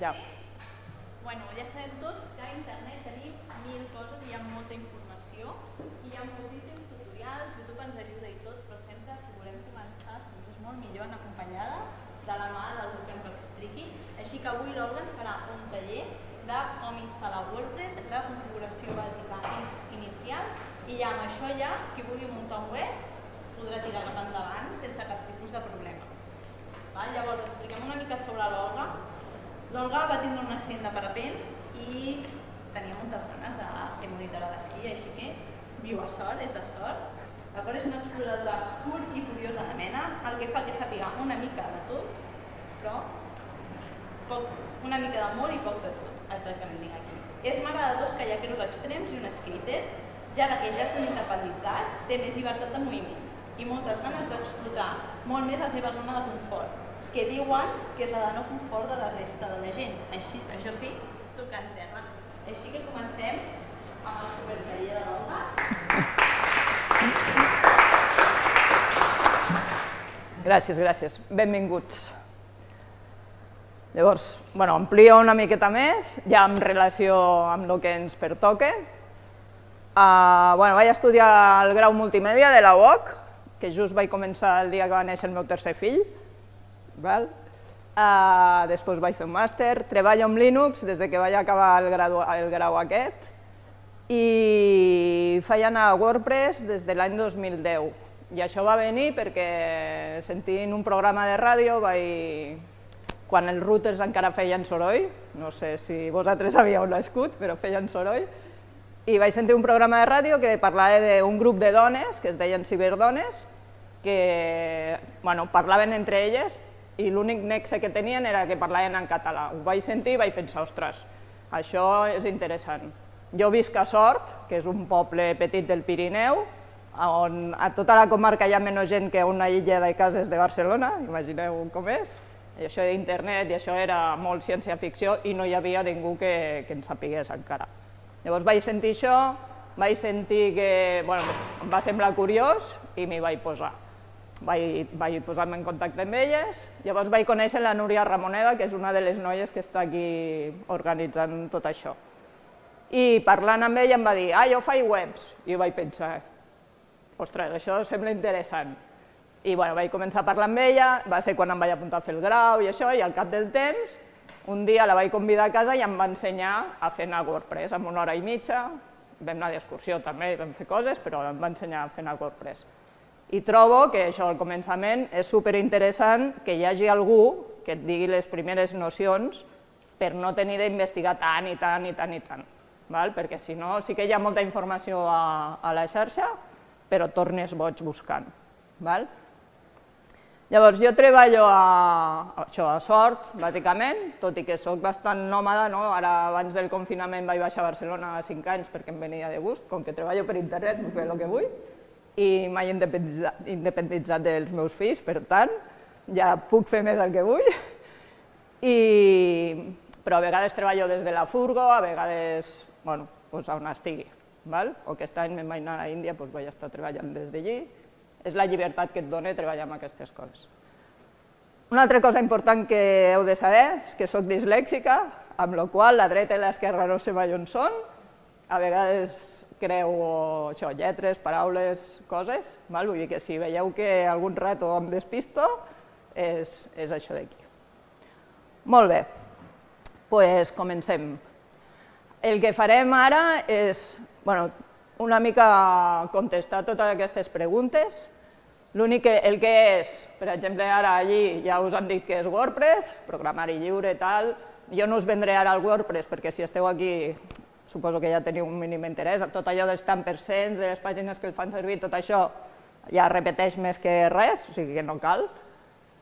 Ja. Bueno, ja sabem tots que a internet tenim mil coses i hi ha molta informació i hi ha moltíssims tutorials, YouTube ens ajuda i tot, però sempre si volem començar sempre és molt millor anar acompanyades de la mà d'algú que ens ho expliqui. Així que avui l'Olga ens farà un taller de com instal·lar WordPress, de configuració bàsica inicial i ja amb això ja, qui vulgui muntar un web podrà tirar cap endavant sense cap tipus de problema. Val? Llavors, expliquem una mica sobre l'Olga, L'Olga va tindre un accident de parapent i tenia moltes ganes de ser monitora d'esquí, així que viu a sort, és de sort. D'acord? És una exploradora curt i curiosa de mena, el que fa que sàpiga una mica de tot, però poc, una mica de molt i poc de tot, exactament dic aquí. És mare de dos kayakeros extrems i un skater, ja que ja s'han independitzat, té més llibertat de moviments i moltes ganes d'explotar molt més la seva zona de confort que diuen que és la de no confort de la resta de la gent. Així, això sí, tocant terra. Així que comencem amb el supertaller de l'Olga. Gràcies, gràcies. Benvinguts. Llavors, bueno, amplio una miqueta més, ja en relació amb el que ens pertoca. Uh, bueno, vaig estudiar el grau multimèdia de la UOC, que just vaig començar el dia que va néixer el meu tercer fill, Val? Uh, després vaig fer un màster, treballo amb Linux des de que vaig acabar el grau, el grau aquest i anar a WordPress des de l'any 2010. I això va venir perquè sentint un programa de ràdio vaig... quan els routers encara feien soroll, no sé si vosaltres havíeu nascut, però feien soroll, i vaig sentir un programa de ràdio que parlava d'un grup de dones, que es deien ciberdones, que bueno, parlaven entre elles i l'únic nexe que tenien era que parlaven en català. Ho vaig sentir i vaig pensar, ostres, això és interessant. Jo visc a Sort, que és un poble petit del Pirineu, on a tota la comarca hi ha menys gent que una illa de cases de Barcelona, imagineu com és. I això d'internet i això era molt ciència-ficció i no hi havia ningú que, que en sapigués encara. Llavors vaig sentir això, vaig sentir que bueno, em va semblar curiós i m'hi vaig posar vaig, vaig posar-me en contacte amb elles, llavors vaig conèixer la Núria Ramoneda, que és una de les noies que està aquí organitzant tot això. I parlant amb ella em va dir, ah, jo faig webs, i vaig pensar, ostres, això sembla interessant. I bueno, vaig començar a parlar amb ella, va ser quan em vaig apuntar a fer el grau i això, i al cap del temps, un dia la vaig convidar a casa i em va ensenyar a fer anar WordPress, en una hora i mitja, vam anar d'excursió també, vam fer coses, però em va ensenyar a fer anar WordPress. I trobo que això al començament és superinteressant que hi hagi algú que et digui les primeres nocions per no tenir d'investigar tant i tant i tant i tant. Val? Perquè si no, sí que hi ha molta informació a, a la xarxa, però tornes boig buscant. Val? Llavors, jo treballo a, això, a Sort, bàsicament, tot i que sóc bastant nòmada, no? ara abans del confinament vaig baixar a Barcelona a 5 anys perquè em venia de gust, com que treballo per internet, puc fer el que vull, i m'he independitzat, independitzat dels meus fills, per tant, ja puc fer més el que vull. I, però a vegades treballo des de la furgo, a vegades, bueno, doncs on estigui. Val? O aquest any me'n vaig anar a l'Índia, doncs vaig estar treballant des d'allí. És la llibertat que et dona treballar amb aquestes coses. Una altra cosa important que heu de saber és que sóc dislèxica, amb la qual la dreta i l'esquerra no sé mai on són. A vegades creu això, lletres, paraules, coses, val? vull dir que si veieu que algun rato em despisto, és, és això d'aquí. Molt bé, doncs pues comencem. El que farem ara és bueno, una mica contestar totes aquestes preguntes. L'únic que, el que és, per exemple, ara allí ja us han dit que és WordPress, programari lliure, tal, jo no us vendré ara al WordPress perquè si esteu aquí suposo que ja teniu un mínim interès, tot allò dels tant percents, de les pàgines que el fan servir, tot això ja repeteix més que res, o sigui que no cal,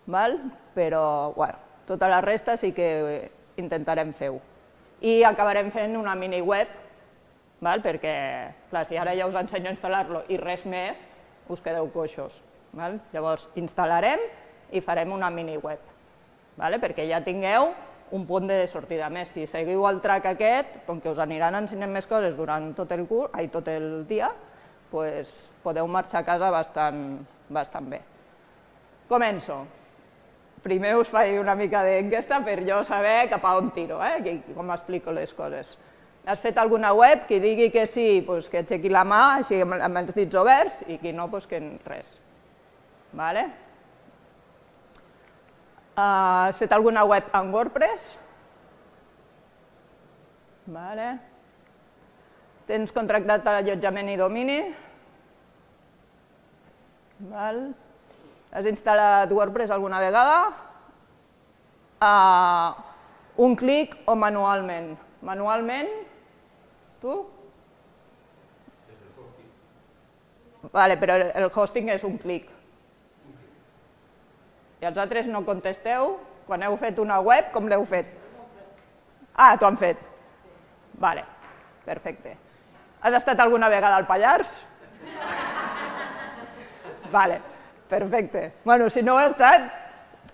val? però bueno, tota la resta sí que intentarem fer-ho. I acabarem fent una mini web, val? perquè clar, si ara ja us ensenyo a instal·lar-lo i res més, us quedeu coixos. Val? Llavors instal·larem i farem una mini web, vale? perquè ja tingueu un punt de sortida més. Si seguiu el track aquest, com que us aniran ensenyant més coses durant tot el, curs, ai, tot el dia, pues, podeu marxar a casa bastant, bastant bé. Començo. Primer us faig una mica d'enquesta per jo saber cap a on tiro, eh? com explico les coses. Has fet alguna web? Qui digui que sí, pues que aixequi la mà, així amb els dits oberts, i qui no, pues que res. Vale? Uh, has fet alguna web en WordPress? Vale. Tens contractat allotjament i domini? Val. Has instal·lat WordPress alguna vegada? Uh, un clic o manualment? Manualment Tu? Vale, però el hosting és un clic. I els altres no contesteu? Quan heu fet una web, com l'heu fet? Ah, t'ho han fet. Vale, perfecte. Has estat alguna vegada al Pallars? Vale, perfecte. Bueno, si no ho has estat,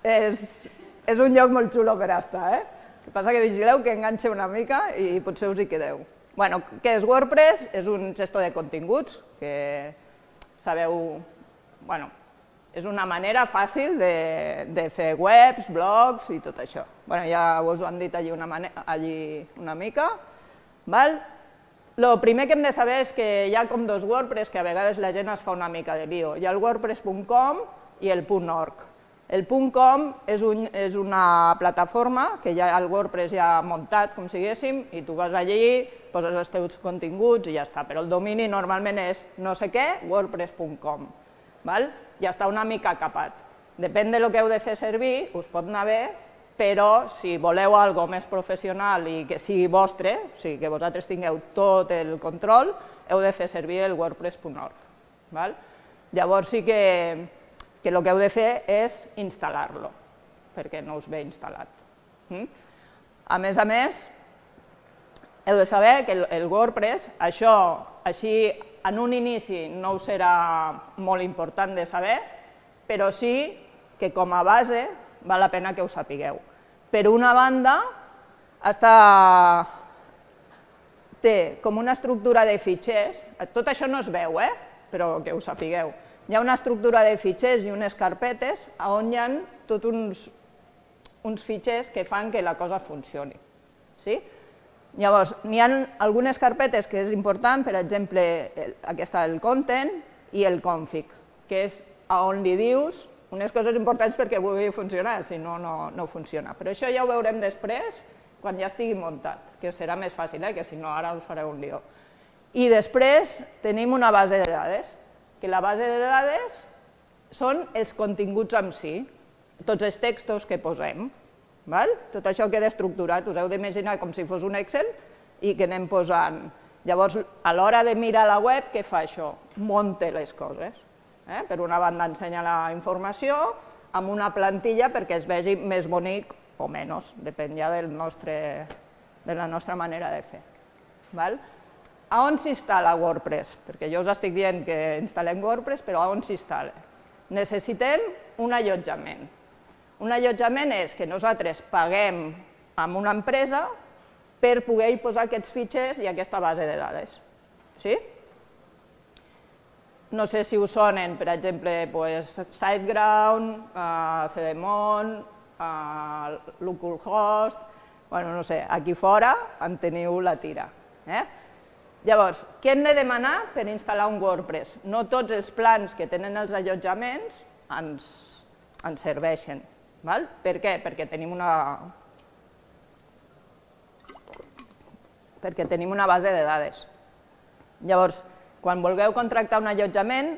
és, és un lloc molt xulo per estar, eh? El que passa que vigileu que enganxe una mica i potser us hi quedeu. Bueno, què és WordPress? És un gestor de continguts que sabeu, bueno, és una manera fàcil de, de fer webs, blogs i tot això. Bueno, ja us ho han dit allí una, manera, allí una mica. Val? Lo primer que hem de saber és que hi ha com dos WordPress que a vegades la gent es fa una mica de lío. Hi ha el wordpress.com i el .org. El .com és, un, és una plataforma que ja el WordPress ja muntat, com siguéssim, i tu vas allí, poses els teus continguts i ja està. Però el domini normalment és no sé què, wordpress.com. Ja està una mica capat. Depèn de lo que heu de fer servir, us pot anar bé, però si voleu algo més professional i que sigui vostre, o sigui, que vosaltres tingueu tot el control, heu de fer servir el wordpress.org. Llavors sí que que el que heu de fer és instal·lar-lo, perquè no us ve instal·lat. Mm? A més a més, heu de saber que el, WordPress, això així en un inici no us serà molt important de saber, però sí que com a base val la pena que ho sapigueu. Per una banda, està, té com una estructura de fitxers, tot això no es veu, eh? però que ho sapigueu, hi ha una estructura de fitxers i unes carpetes on hi ha tots uns, uns fitxers que fan que la cosa funcioni. Sí? Llavors, n'hi ha algunes carpetes que és important, per exemple, aquesta del content i el config, que és on li dius unes coses importants perquè pugui funcionar, si no, no, no funciona. Però això ja ho veurem després, quan ja estigui muntat, que serà més fàcil, eh? que si no ara us fareu un lío. I després tenim una base de dades, que la base de dades són els continguts en si, tots els textos que posem. Val? Tot això queda estructurat, us heu d'imaginar com si fos un Excel i que anem posant. Llavors, a l'hora de mirar la web, què fa això? Monte les coses. Eh? Per una banda ensenya la informació amb una plantilla perquè es vegi més bonic o menys, depèn ja del nostre, de la nostra manera de fer. Val? A on s'instal·la WordPress? Perquè jo us estic dient que instal·lem WordPress, però a on s'instal·la? Necessitem un allotjament. Un allotjament és que nosaltres paguem amb una empresa per poder posar aquests fitxers i aquesta base de dades. Sí? No sé si us sonen, per exemple, pues, SiteGround, uh, CDMON, uh, Localhost, bueno, no sé, aquí fora en teniu la tira. Eh? Llavors, què hem de demanar per instal·lar un WordPress? No tots els plans que tenen els allotjaments ens, ens serveixen. Val? Per què? Perquè tenim una, perquè tenim una base de dades. Llavors, quan vulgueu contractar un allotjament,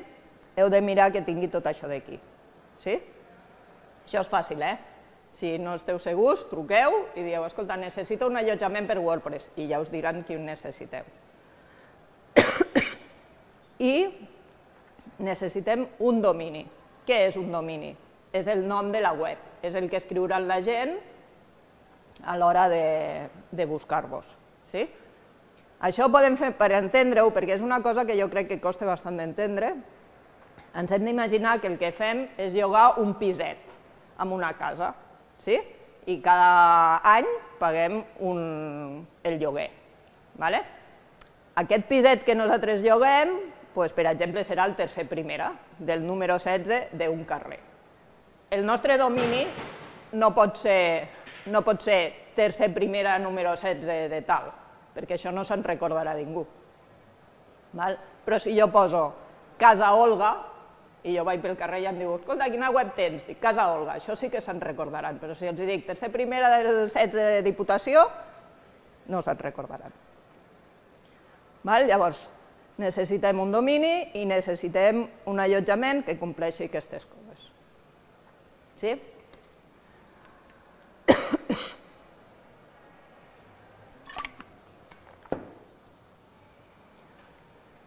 heu de mirar que tingui tot això d'aquí. Sí? Això és fàcil, eh? Si no esteu segurs, truqueu i dieu, escolta, necessito un allotjament per WordPress, i ja us diran qui ho necessiteu i necessitem un domini. Què és un domini? És el nom de la web, és el que escriurà la gent a l'hora de, de buscar-vos. Sí? Això ho podem fer per entendre-ho, perquè és una cosa que jo crec que costa bastant d'entendre. Ens hem d'imaginar que el que fem és llogar un piset en una casa, sí? i cada any paguem un, el lloguer. Vale? Aquest piset que nosaltres lloguem, doncs, per exemple, serà el tercer primera del número 16 d'un carrer. El nostre domini no pot ser, no pot ser tercer primera número 16 de tal, perquè això no se'n recordarà ningú. Val? Però si jo poso Casa Olga, i jo vaig pel carrer i em diu, escolta, quina web tens? Dic, Casa Olga, això sí que se'n recordaran, però si els dic tercer primera del 16 de Diputació, no se'n recordaran. Val? Llavors, necessitem un domini i necessitem un allotjament que compleixi aquestes coses. Sí?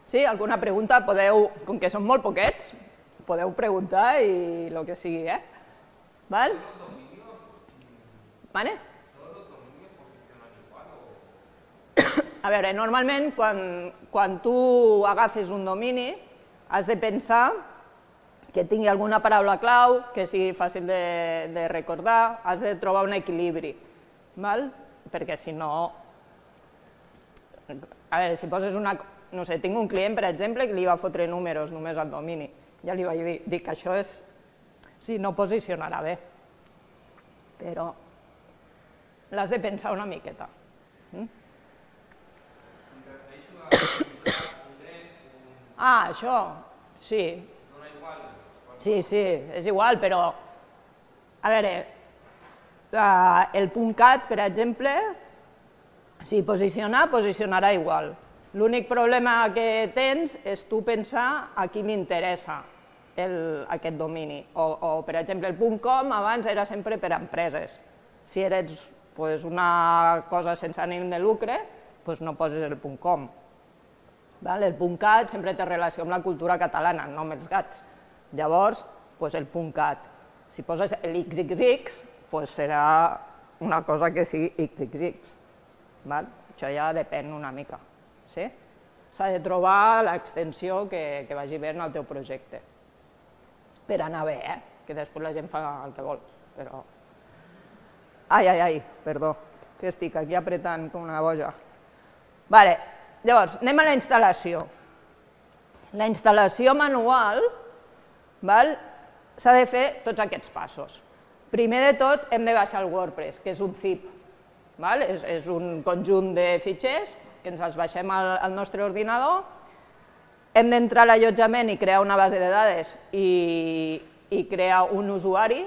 Sí, alguna pregunta? Podeu, com que són molt poquets, podeu preguntar i el que sigui, eh? Val? Vale? A veure, normalment quan, quan tu agafes un domini has de pensar que tingui alguna paraula clau, que sigui fàcil de, de recordar, has de trobar un equilibri, val? perquè si no... A veure, si poses una... No sé, tinc un client, per exemple, que li va fotre números només al domini ja li vaig dir, dir que això és, sí, no posicionarà bé, però l'has de pensar una miqueta. Mm? Ah, això, sí. Sí, sí, és igual, però, a veure, el punt cat, per exemple, si posiciona, posicionarà igual. L'únic problema que tens és tu pensar a qui li interessa el, aquest domini. O, o, per exemple, el .com abans era sempre per a empreses. Si eres pues, una cosa sense ànim de lucre, pues, no poses el .com. Val? El .cat sempre té relació amb la cultura catalana, no amb els gats. Llavors, pues, el .cat. Si poses el pues, serà una cosa que sigui XXX. Val? Això ja depèn una mica sí? S'ha de trobar l'extensió que, que vagi bé en el teu projecte. Per anar bé, eh? que després la gent fa el que vol, però... Ai, ai, ai, perdó, que estic aquí apretant com una boja. Vale, llavors, anem a la instal·lació. La instal·lació manual s'ha de fer tots aquests passos. Primer de tot hem de baixar el WordPress, que és un zip. Val? És, és un conjunt de fitxers que ens els baixem al, nostre ordinador, hem d'entrar a l'allotjament i crear una base de dades i, i crear un usuari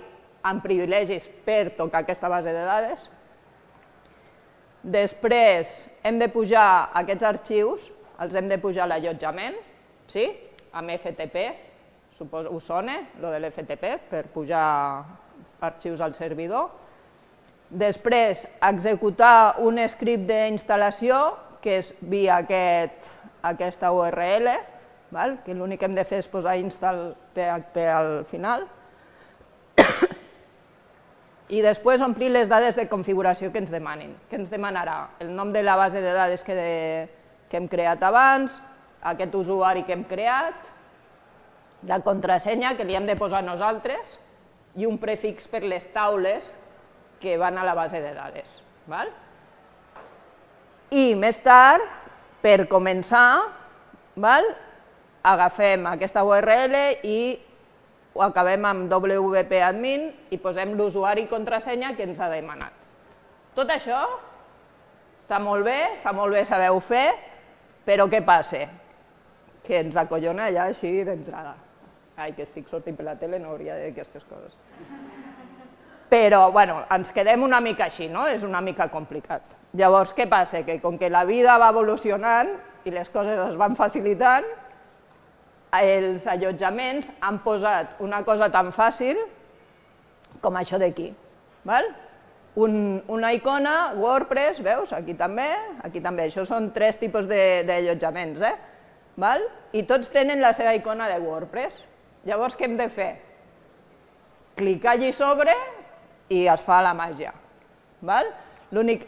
amb privilegis per tocar aquesta base de dades. Després hem de pujar aquests arxius, els hem de pujar a l'allotjament, sí? amb FTP, suposo us sona, lo de l'FTP, per pujar arxius al servidor. Després, executar un script d'instal·lació que és via aquest, aquesta URL, val? que l'únic que hem de fer és posar install PHP al final, i després omplir les dades de configuració que ens demanin. Que ens demanarà el nom de la base de dades que, de, que hem creat abans, aquest usuari que hem creat, la contrasenya que li hem de posar nosaltres i un prefix per les taules que van a la base de dades. Val? I més tard, per començar, val, agafem aquesta URL i ho acabem amb wp admin i posem l'usuari i contrasenya que ens ha demanat. Tot això està molt bé, està molt bé saber fer, però què passa? Que ens acollona ja així d'entrada. Ai, que estic sortint per la tele, no hauria de dir aquestes coses. Però, bueno, ens quedem una mica així, no? És una mica complicat. Llavors, què passa? Que com que la vida va evolucionant i les coses es van facilitant, els allotjaments han posat una cosa tan fàcil com això d'aquí. Un, una icona, WordPress, veus? Aquí també, aquí també. Això són tres tipus d'allotjaments, eh? Val? I tots tenen la seva icona de WordPress. Llavors, què hem de fer? Clicar allí sobre i es fa la màgia. L'únic.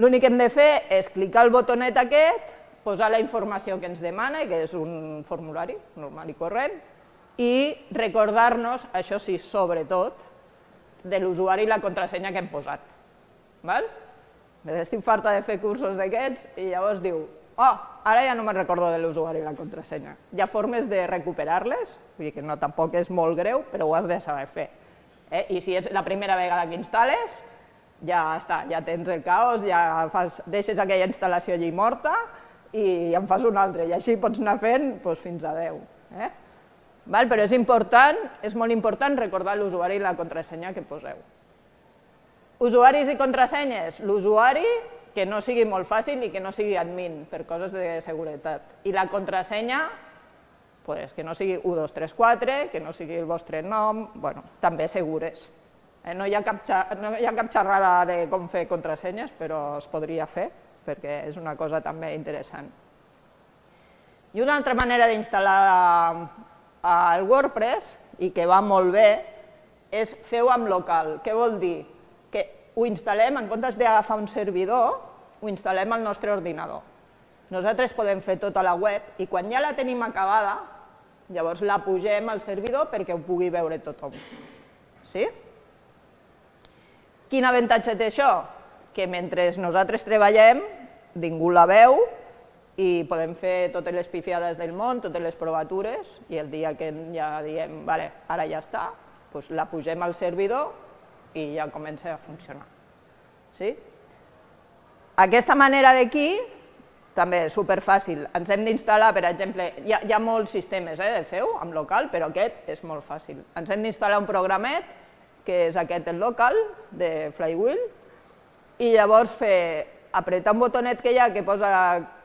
L'únic que hem de fer és clicar el botonet aquest, posar la informació que ens demana, que és un formulari normal i corrent, i recordar-nos, això sí, sobretot, de l'usuari i la contrasenya que hem posat. Val? Estic farta de fer cursos d'aquests i llavors diu, oh, ara ja no me'n recordo de l'usuari i la contrasenya. Hi ha formes de recuperar-les, vull dir que no tampoc és molt greu, però ho has de saber fer. Eh? I si és la primera vegada que instal·les, ja està, ja tens el caos, ja fas, deixes aquella instal·lació allí morta i en fas una altra, i així pots anar fent doncs, fins a 10. Eh? Val? Però és important, és molt important recordar l'usuari i la contrasenya que poseu. Usuaris i contrasenyes, l'usuari que no sigui molt fàcil i que no sigui admin per coses de seguretat. I la contrasenya, pues, que no sigui 1, 2, 3, 4, que no sigui el vostre nom, bueno, també segures. Eh, no, hi ha cap, no hi ha cap xerrada de com fer contrasenyes, però es podria fer, perquè és una cosa també interessant. I una altra manera d'instal·lar el WordPress, i que va molt bé, és fer-ho amb local. Què vol dir? Que ho instal·lem, en comptes d'agafar un servidor, ho instal·lem al nostre ordinador. Nosaltres podem fer tota la web i quan ja la tenim acabada, llavors la pugem al servidor perquè ho pugui veure tothom. Sí? Quin avantatge té això? Que mentre nosaltres treballem, ningú la veu i podem fer totes les pifiades del món, totes les provatures, i el dia que ja diem, vale, ara ja està, doncs la pugem al servidor i ja comença a funcionar. Sí? Aquesta manera d'aquí també és superfàcil. Ens hem d'instal·lar, per exemple, hi ha, hi ha molts sistemes eh, de feu amb local, però aquest és molt fàcil. Ens hem d'instal·lar un programet que és aquest el local de Flywheel, i llavors fer, apretar un botonet que hi ha que posa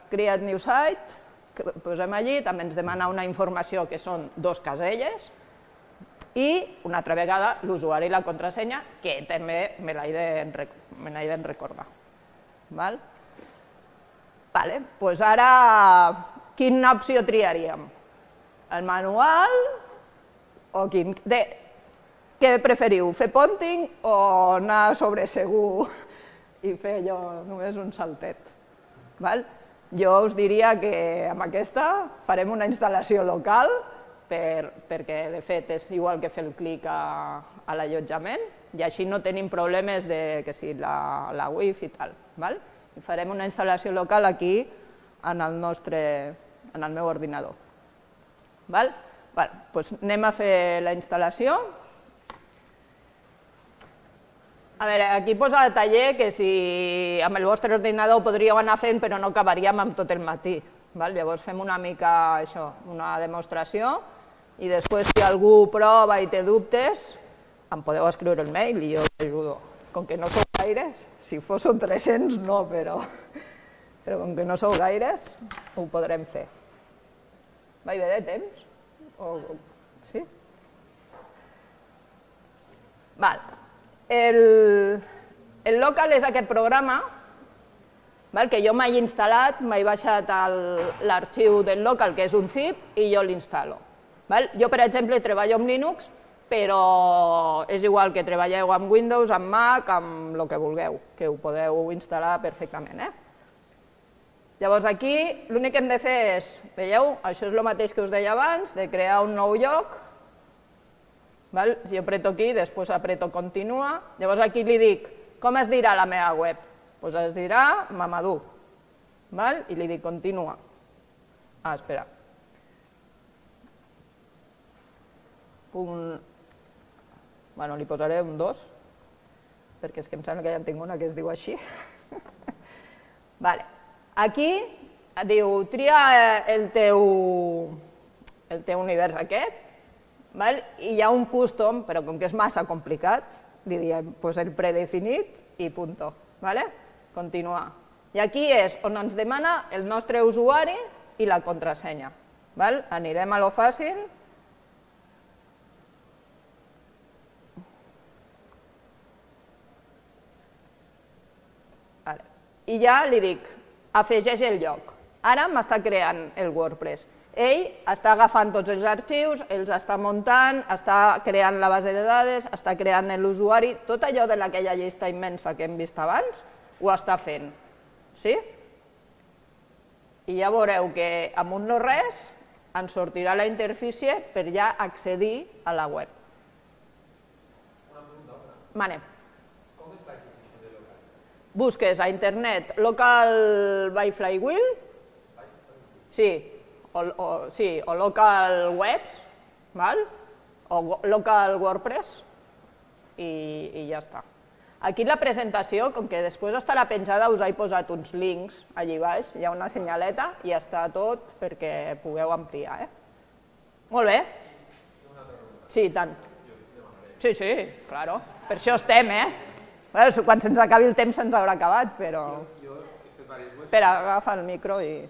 Create New Site, que posem allí, també ens demana una informació que són dos caselles, i una altra vegada l'usuari i la contrasenya, que també me l'he de, de recordar. Val? Vale, pues ara quina opció triaríem? El manual o quin? De, què preferiu, fer ponting o anar sobre segur i fer allò només un saltet? Val? Jo us diria que amb aquesta farem una instal·lació local per, perquè de fet és igual que fer el clic a, a l'allotjament i així no tenim problemes de que si la, la wifi i tal. Val? I farem una instal·lació local aquí en el nostre, en el meu ordinador. Val? Val, doncs anem a fer la instal·lació. A veure, aquí posa el taller que si amb el vostre ordinador podríeu anar fent però no acabaríem amb tot el matí. Val? Llavors fem una mica això, una demostració i després si algú prova i té dubtes em podeu escriure el mail i jo us ajudo. Com que no sou gaires, si fóssim 300 no, però, però com que no sou gaires ho podrem fer. Va bé de temps? O, sí? Val. El, el local és aquest programa val, que jo m'he instal·lat, m'he baixat l'arxiu del local, que és un zip, i jo l'instal·lo. Jo, per exemple, treballo amb Linux, però és igual que treballeu amb Windows, amb Mac, amb el que vulgueu, que ho podeu instal·lar perfectament. Eh? Llavors aquí l'únic que hem de fer és, veieu, això és el mateix que us deia abans, de crear un nou lloc, Val? Si apreto aquí, després apreto continua, llavors aquí li dic, com es dirà la meva web? Pues es dirà Mamadou, val? i li dic continua. Ah, espera. Un... Bueno, li posaré un 2, perquè és que em sembla que ja en tinc una que es diu així. vale. Aquí diu, tria el teu, el teu univers aquest, Val? I hi ha un custom, però com que és massa complicat, li diem pues, el predefinit i punto. Vale? Continuar. I aquí és on ens demana el nostre usuari i la contrasenya. Val? Anirem a lo fàcil. Vale. I ja li dic, afegeix el lloc. Ara m'està creant el WordPress ell està agafant tots els arxius, els està muntant, està creant la base de dades, està creant l'usuari, tot allò de l'aquella llista immensa que hem vist abans, ho està fent. Sí? I ja veureu que amb un no res ens sortirà la interfície per ja accedir a la web. Mane. Com et faig això de local? Busques a internet local by flywheel, sí, o, o, sí, o local webs, val? o local WordPress, i, i ja està. Aquí la presentació, com que després estarà penjada, us he posat uns links allí baix, hi ha una senyaleta i està tot perquè pugueu ampliar. Eh? Molt bé. Sí, tant. Sí, sí, claro. Per això estem, eh? Bueno, quan se'ns acabi el temps se'ns haurà acabat, però... Espera, agafa el micro i...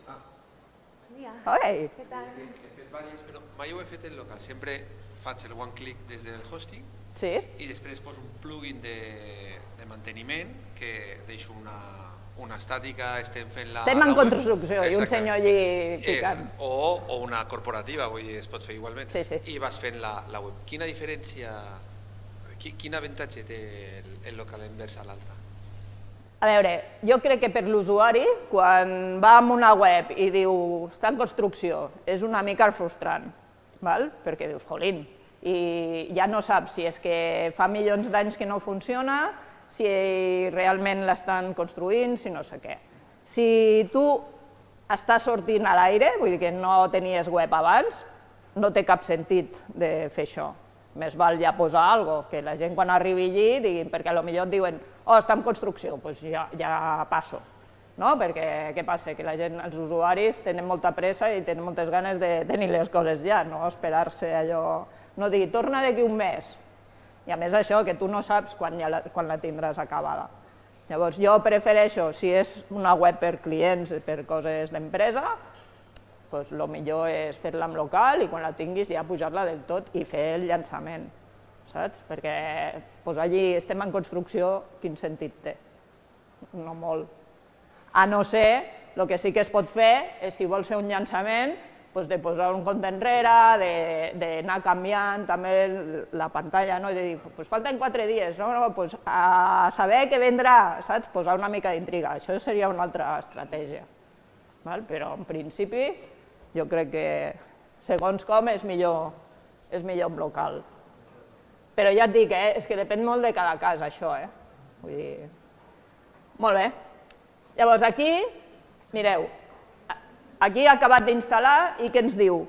Mira, Oi! ¿qué tal? he fet diverses, però mai ho he fet en local. Sempre faig el one click des del hosting Sí? i després poso un plugin de, de manteniment que deixo una, una estàtica, estem fent la... Estem en la construcció i un senyor allí És, picant. o, o una corporativa, vull dir, es pot fer igualment. Sí, sí. I vas fent la, la web. Quina diferència, qui, quin avantatge té el, el local envers a l'altre? A veure, jo crec que per l'usuari, quan va a una web i diu està en construcció, és una mica frustrant, val? perquè dius, jolín, i ja no saps si és que fa milions d'anys que no funciona, si realment l'estan construint, si no sé què. Si tu estàs sortint a l'aire, vull dir que no tenies web abans, no té cap sentit de fer això. Més val ja posar alguna cosa, que la gent quan arribi allí diguin, perquè potser et diuen, oh, està en construcció, doncs ja, ja passo. No? Perquè què passa? Que la gent, els usuaris tenen molta pressa i tenen moltes ganes de tenir les coses ja, no esperar-se allò, no dir, torna d'aquí un mes. I a més això, que tu no saps quan, ja la, quan la tindràs acabada. Llavors jo prefereixo, si és una web per clients, per coses d'empresa, doncs el millor és fer-la en local i quan la tinguis ja pujar-la del tot i fer el llançament, saps? Perquè posar allí estem en construcció, quin sentit té? No molt. A no ser, el que sí que es pot fer és si vols fer un llançament, doncs de posar un compte enrere, d'anar canviant també la pantalla, no? i de dir, doncs falten quatre dies, no? no doncs a saber què vendrà, saps? Posar una mica d'intriga, això seria una altra estratègia. Val? Però en principi jo crec que segons com és millor, és millor en local. Però ja et dic, eh? és que depèn molt de cada cas això. Eh? Vull dir... Molt bé. Llavors aquí, mireu, aquí ha acabat d'instal·lar i què ens diu?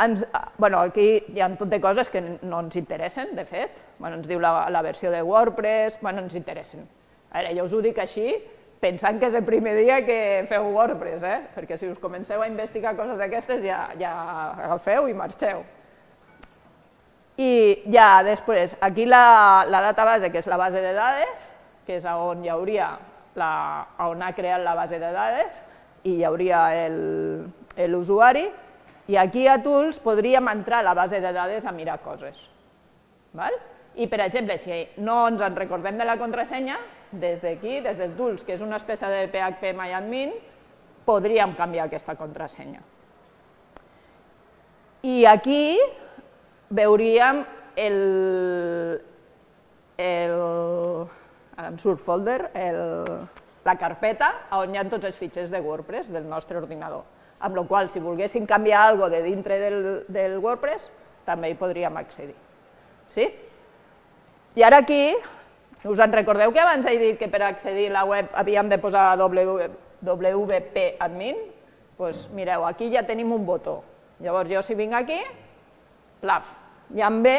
Ens, ah, bueno, aquí hi ha tot de coses que no ens interessen, de fet. Bueno, ens diu la, la versió de WordPress, bueno, ens interessen. A veure, jo us ho dic així, pensant que és el primer dia que feu WordPress, eh? perquè si us comenceu a investigar coses d'aquestes ja, ja agafeu i marxeu. I ja després, aquí la, la database, que és la base de dades, que és on hi hauria la, on ha creat la base de dades i hi hauria l'usuari, i aquí a Tools podríem entrar a la base de dades a mirar coses. Val? I, per exemple, si no ens en recordem de la contrasenya, des d'aquí, des del Tools, que és una espècie de PHP MyAdmin, podríem canviar aquesta contrasenya. I aquí veuríem el, el, ara em surt folder, el, la carpeta on hi ha tots els fitxers de WordPress del nostre ordinador. Amb la qual si volguéssim canviar alguna cosa de dintre del, del WordPress, també hi podríem accedir. Sí? I ara aquí, us en recordeu que abans he dit que per accedir a la web havíem de posar w, WP admin? Doncs mireu, aquí ja tenim un botó. Llavors jo si vinc aquí, plaf, ja em ve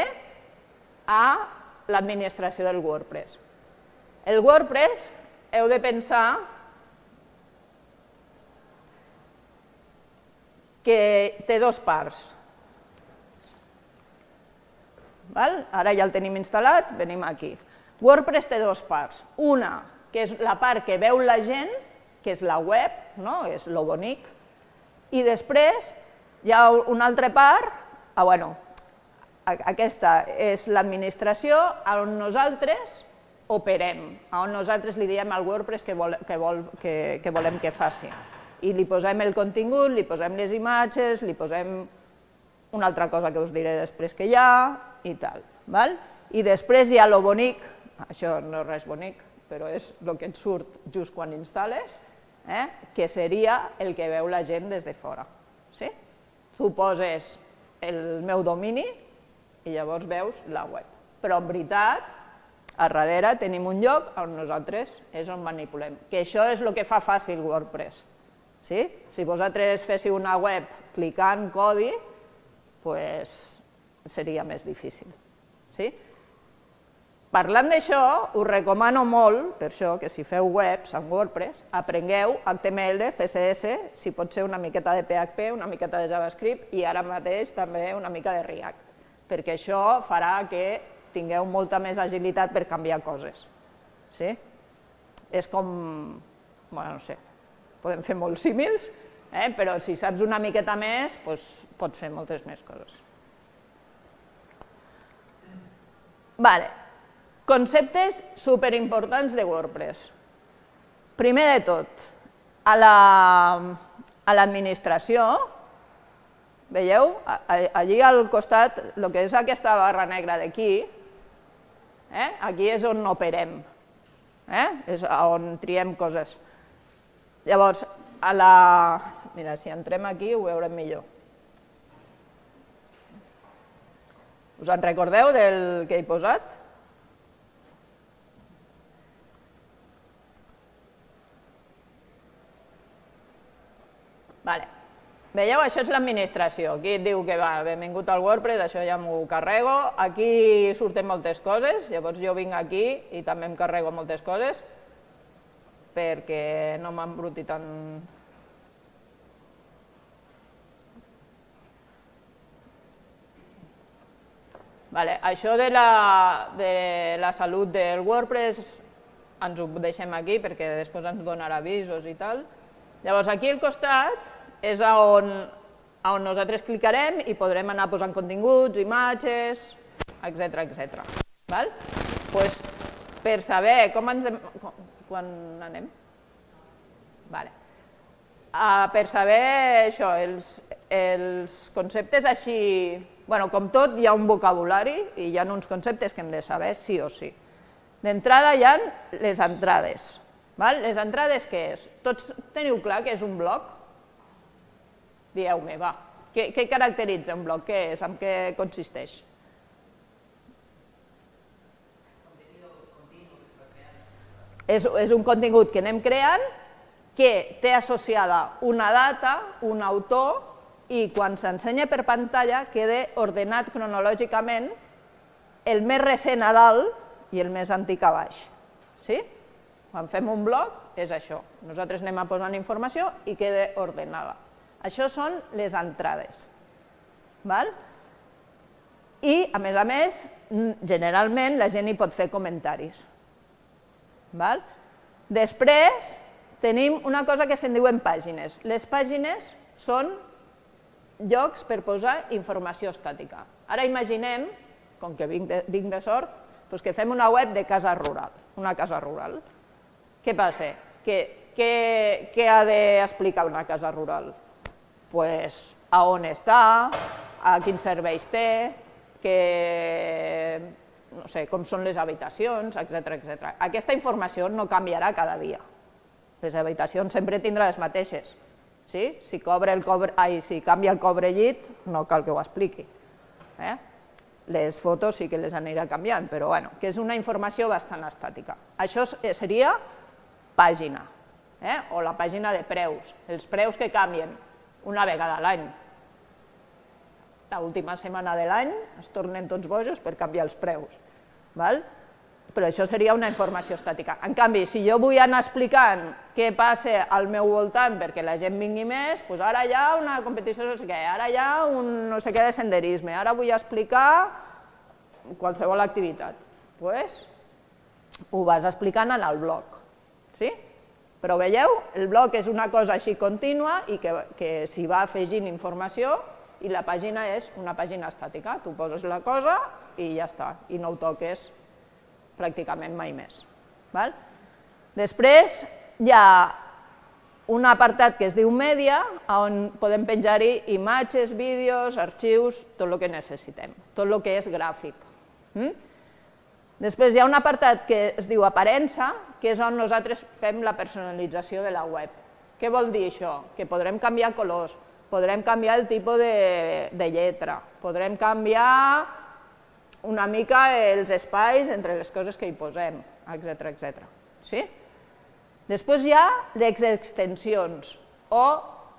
a l'administració del WordPress. El WordPress heu de pensar que té dos parts. Val? Ara ja el tenim instal·lat, venim aquí. WordPress té dos parts. Una, que és la part que veu la gent, que és la web, no? és lo bonic, i després hi ha una altra part, ah, bueno, aquesta és l'administració on nosaltres operem, on nosaltres li diem al WordPress que, vol, que, vol, que, que volem que faci. I li posem el contingut, li posem les imatges, li posem una altra cosa que us diré després que hi ha i tal. Val? I després hi ha lo bonic, això no és res bonic, però és el que et surt just quan instal·les, eh? que seria el que veu la gent des de fora. Sí? Tu poses el meu domini i llavors veus la web. Però en veritat A darrere tenim un lloc on nosaltres és on manipulem, que això és el que fa fàcil WordPress. Sí? Si vosaltres féssiu una web clicant codi, pues, seria més difícil. Sí? Parlant d'això, us recomano molt, per això, que si feu webs en WordPress, aprengueu HTML, CSS, si pot ser una miqueta de PHP, una miqueta de JavaScript i ara mateix també una mica de React, perquè això farà que tingueu molta més agilitat per canviar coses. Sí? És com, bueno, no sé, podem fer molts símils, eh? però si saps una miqueta més, doncs pots fer moltes més coses. Vale. Conceptes superimportants de WordPress. Primer de tot, a l'administració, la, veieu, allí al costat, el que és aquesta barra negra d'aquí, eh? aquí és on operem, eh? és on triem coses. Llavors, a la... Mira, si entrem aquí ho veurem millor. Us en recordeu del que he posat? Vale. Veieu, això és l'administració. Aquí et diu que va, benvingut al WordPress, això ja m'ho carrego. Aquí surten moltes coses, llavors jo vinc aquí i també em carrego moltes coses perquè no m'embruti tant Vale, això de la, de la salut del WordPress ens ho deixem aquí perquè després ens donarà avisos i tal. Llavors aquí al costat és on, on nosaltres clicarem i podrem anar posant continguts, imatges, etc etc. Val? Pues, per saber com ens... Hem... Quan anem? Vale. Uh, per saber això, els, els conceptes així bueno, com tot, hi ha un vocabulari i hi ha uns conceptes que hem de saber sí o sí. D'entrada hi ha les entrades. Val? Les entrades què és? Tots teniu clar que és un bloc? Dieu-me, va. Què, què caracteritza un bloc? Què és? En què consisteix? És, és un contingut que anem creant que té associada una data, un autor i quan s'ensenya per pantalla queda ordenat cronològicament el més recent a dalt i el més antic a baix. Sí? Quan fem un bloc és això. Nosaltres anem a posant informació i queda ordenada. Això són les entrades. Val? I, a més a més, generalment la gent hi pot fer comentaris. Val? Després tenim una cosa que se'n diuen pàgines. Les pàgines són llocs per posar informació estàtica. Ara imaginem, com que vinc de, vinc de sort, doncs que fem una web de casa rural, una casa rural. Què passa? Que, que, què ha d'explicar una casa rural? Pues, a on està, a quins serveis té, que, no sé, com són les habitacions, etc etc. Aquesta informació no canviarà cada dia. Les habitacions sempre tindrà les mateixes, Sí? Si, cobra el cobre, ai, si canvia el cobre llit, no cal que ho expliqui. Eh? Les fotos sí que les anirà canviant, però bueno, que és una informació bastant estàtica. Això eh, seria pàgina, eh? o la pàgina de preus, els preus que canvien una vegada a l'any. L'última setmana de l'any es tornen tots bojos per canviar els preus. Val? Però això seria una informació estàtica. En canvi, si jo vull anar explicant què passa al meu voltant perquè la gent vingui més, doncs ara hi ha una competició no sé què, ara hi ha un no sé què de senderisme, ara vull explicar qualsevol activitat. Doncs pues, ho vas explicant en el blog. Sí? Però veieu, el blog és una cosa així contínua i que, que s'hi va afegint informació i la pàgina és una pàgina estàtica. Tu poses la cosa i ja està, i no ho toques pràcticament mai més. Val? Després hi ha un apartat que es diu Mèdia, on podem penjar-hi imatges, vídeos, arxius, tot el que necessitem, tot el que és gràfic. Mm? Després hi ha un apartat que es diu Aparença, que és on nosaltres fem la personalització de la web. Què vol dir això? Que podrem canviar colors, podrem canviar el tipus de, de lletra, podrem canviar una mica els espais entre les coses que hi posem, etc etc. Sí? Després hi ha les extensions, o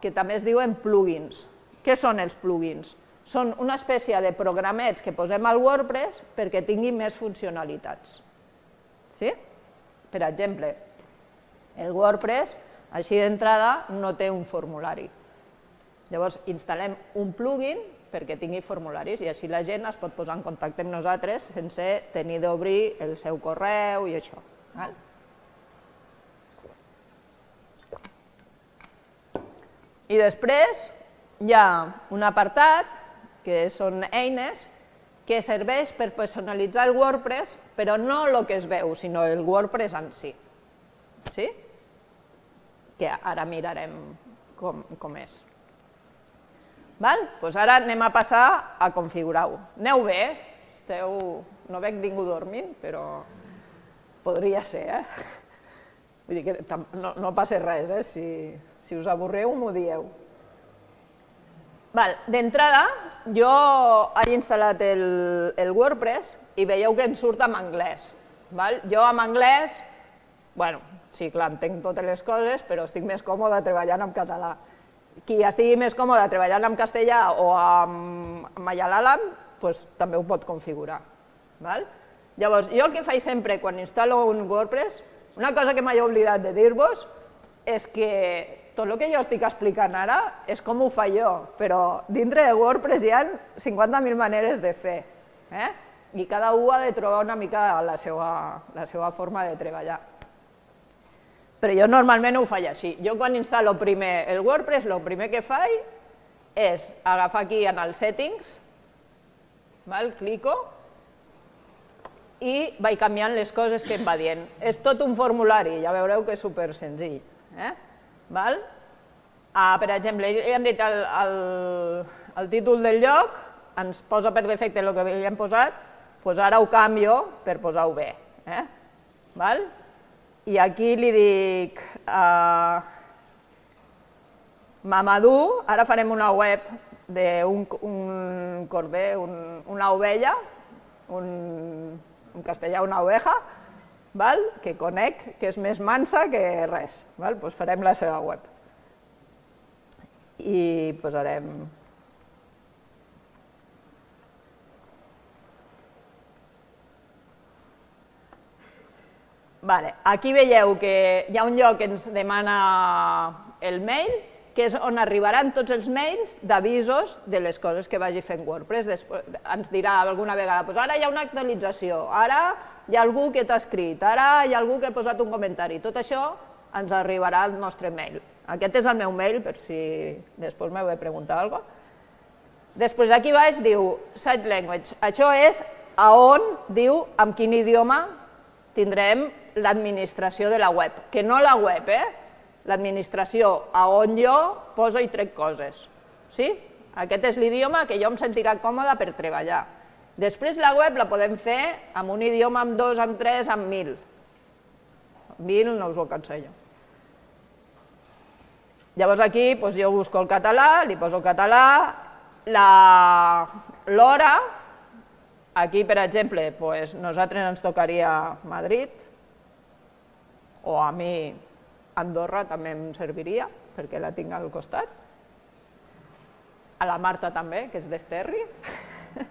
que també es diuen plugins. Què són els plugins? Són una espècie de programets que posem al WordPress perquè tingui més funcionalitats. Sí? Per exemple, el WordPress, així d'entrada, no té un formulari. Llavors, instal·lem un plugin perquè tingui formularis i així la gent es pot posar en contacte amb nosaltres sense tenir d'obrir el seu correu i això. Val? I després hi ha un apartat, que són eines, que serveix per personalitzar el WordPress, però no el que es veu, sinó el WordPress en si. Sí? Que ara mirarem com, com és. Val? Pues ara anem a passar a configurar-ho. Aneu bé, esteu... no veig ningú dormint, però podria ser, eh? Vull dir que no, no passa res, eh? Si, si us avorreu, m'ho dieu. D'entrada, jo he instal·lat el, el WordPress i veieu que em surt en anglès. Val? Jo en anglès, bueno, sí, clar, entenc totes les coses, però estic més còmode treballant en català. Qui estigui més còmode treballant en castellà o en Malayalam, pues, també ho pot configurar. Val? Llavors, jo el que faig sempre quan instal·lo un WordPress, una cosa que m'he oblidat de dir-vos, és que tot el que jo estic explicant ara és com ho fa jo, però dintre de WordPress hi ha 50.000 maneres de fer. Eh? I cada un ha de trobar una mica la seva, la seva forma de treballar. Però jo normalment ho faig així. Jo quan instal·lo primer el WordPress, el primer que faig és agafar aquí en els settings, val? clico, i vaig canviant les coses que em va dient. És tot un formulari, ja veureu que és super senzill. Eh? Val? Ah, per exemple, ja hem dit el, el, el títol del lloc, ens posa per defecte el que havíem posat, doncs ara ho canvio per posar-ho bé. Eh? Val? I aquí li dic uh, Mamadou, ara farem una web d'un un corder, un, una ovella, un, en castellà una oveja, val? que conec que és més mansa que res. Val? Pues farem la seva web. I posarem... Vale. Aquí veieu que hi ha un lloc que ens demana el mail, que és on arribaran tots els mails d'avisos de les coses que vagi fent WordPress. Després, ens dirà alguna vegada, pues ara hi ha una actualització, ara hi ha algú que t'ha escrit, ara hi ha algú que ha posat un comentari. Tot això ens arribarà al nostre mail. Aquest és el meu mail, per si després m'heu de preguntar alguna cosa. Després aquí baix diu Site Language. Això és a on diu amb quin idioma tindrem l'administració de la web. Que no la web, eh? L'administració a on jo poso i trec coses. Sí? Aquest és l'idioma que jo em sentirà còmode per treballar. Després la web la podem fer amb un idioma, amb dos, amb tres, amb mil. Mil no us ho aconsello. Llavors aquí doncs jo busco el català, li poso el català, l'hora, aquí per exemple doncs nosaltres ens tocaria Madrid, o a mi Andorra també em serviria, perquè la tinc al costat, a la Marta també, que és d'Esterri,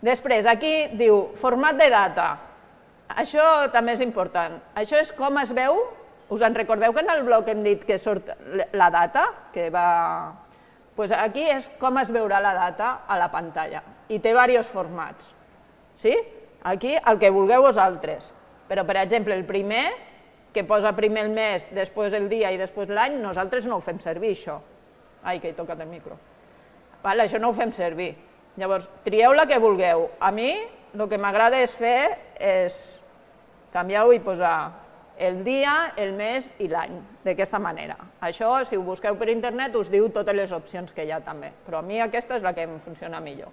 Després, aquí diu format de data. Això també és important. Això és com es veu, us en recordeu que en el blog hem dit que surt la data? Que va... pues aquí és com es veurà la data a la pantalla i té diversos formats. Sí? Aquí el que vulgueu vosaltres. Però, per exemple, el primer, que posa primer el mes, després el dia i després l'any, nosaltres no ho fem servir, això. Ai, que he tocat el micro. Vale, això no ho fem servir. Llavors, trieu la que vulgueu. A mi el que m'agrada és fer és canviar-ho i posar el dia, el mes i l'any, d'aquesta manera. Això, si ho busqueu per internet, us diu totes les opcions que hi ha també, però a mi aquesta és la que em funciona millor.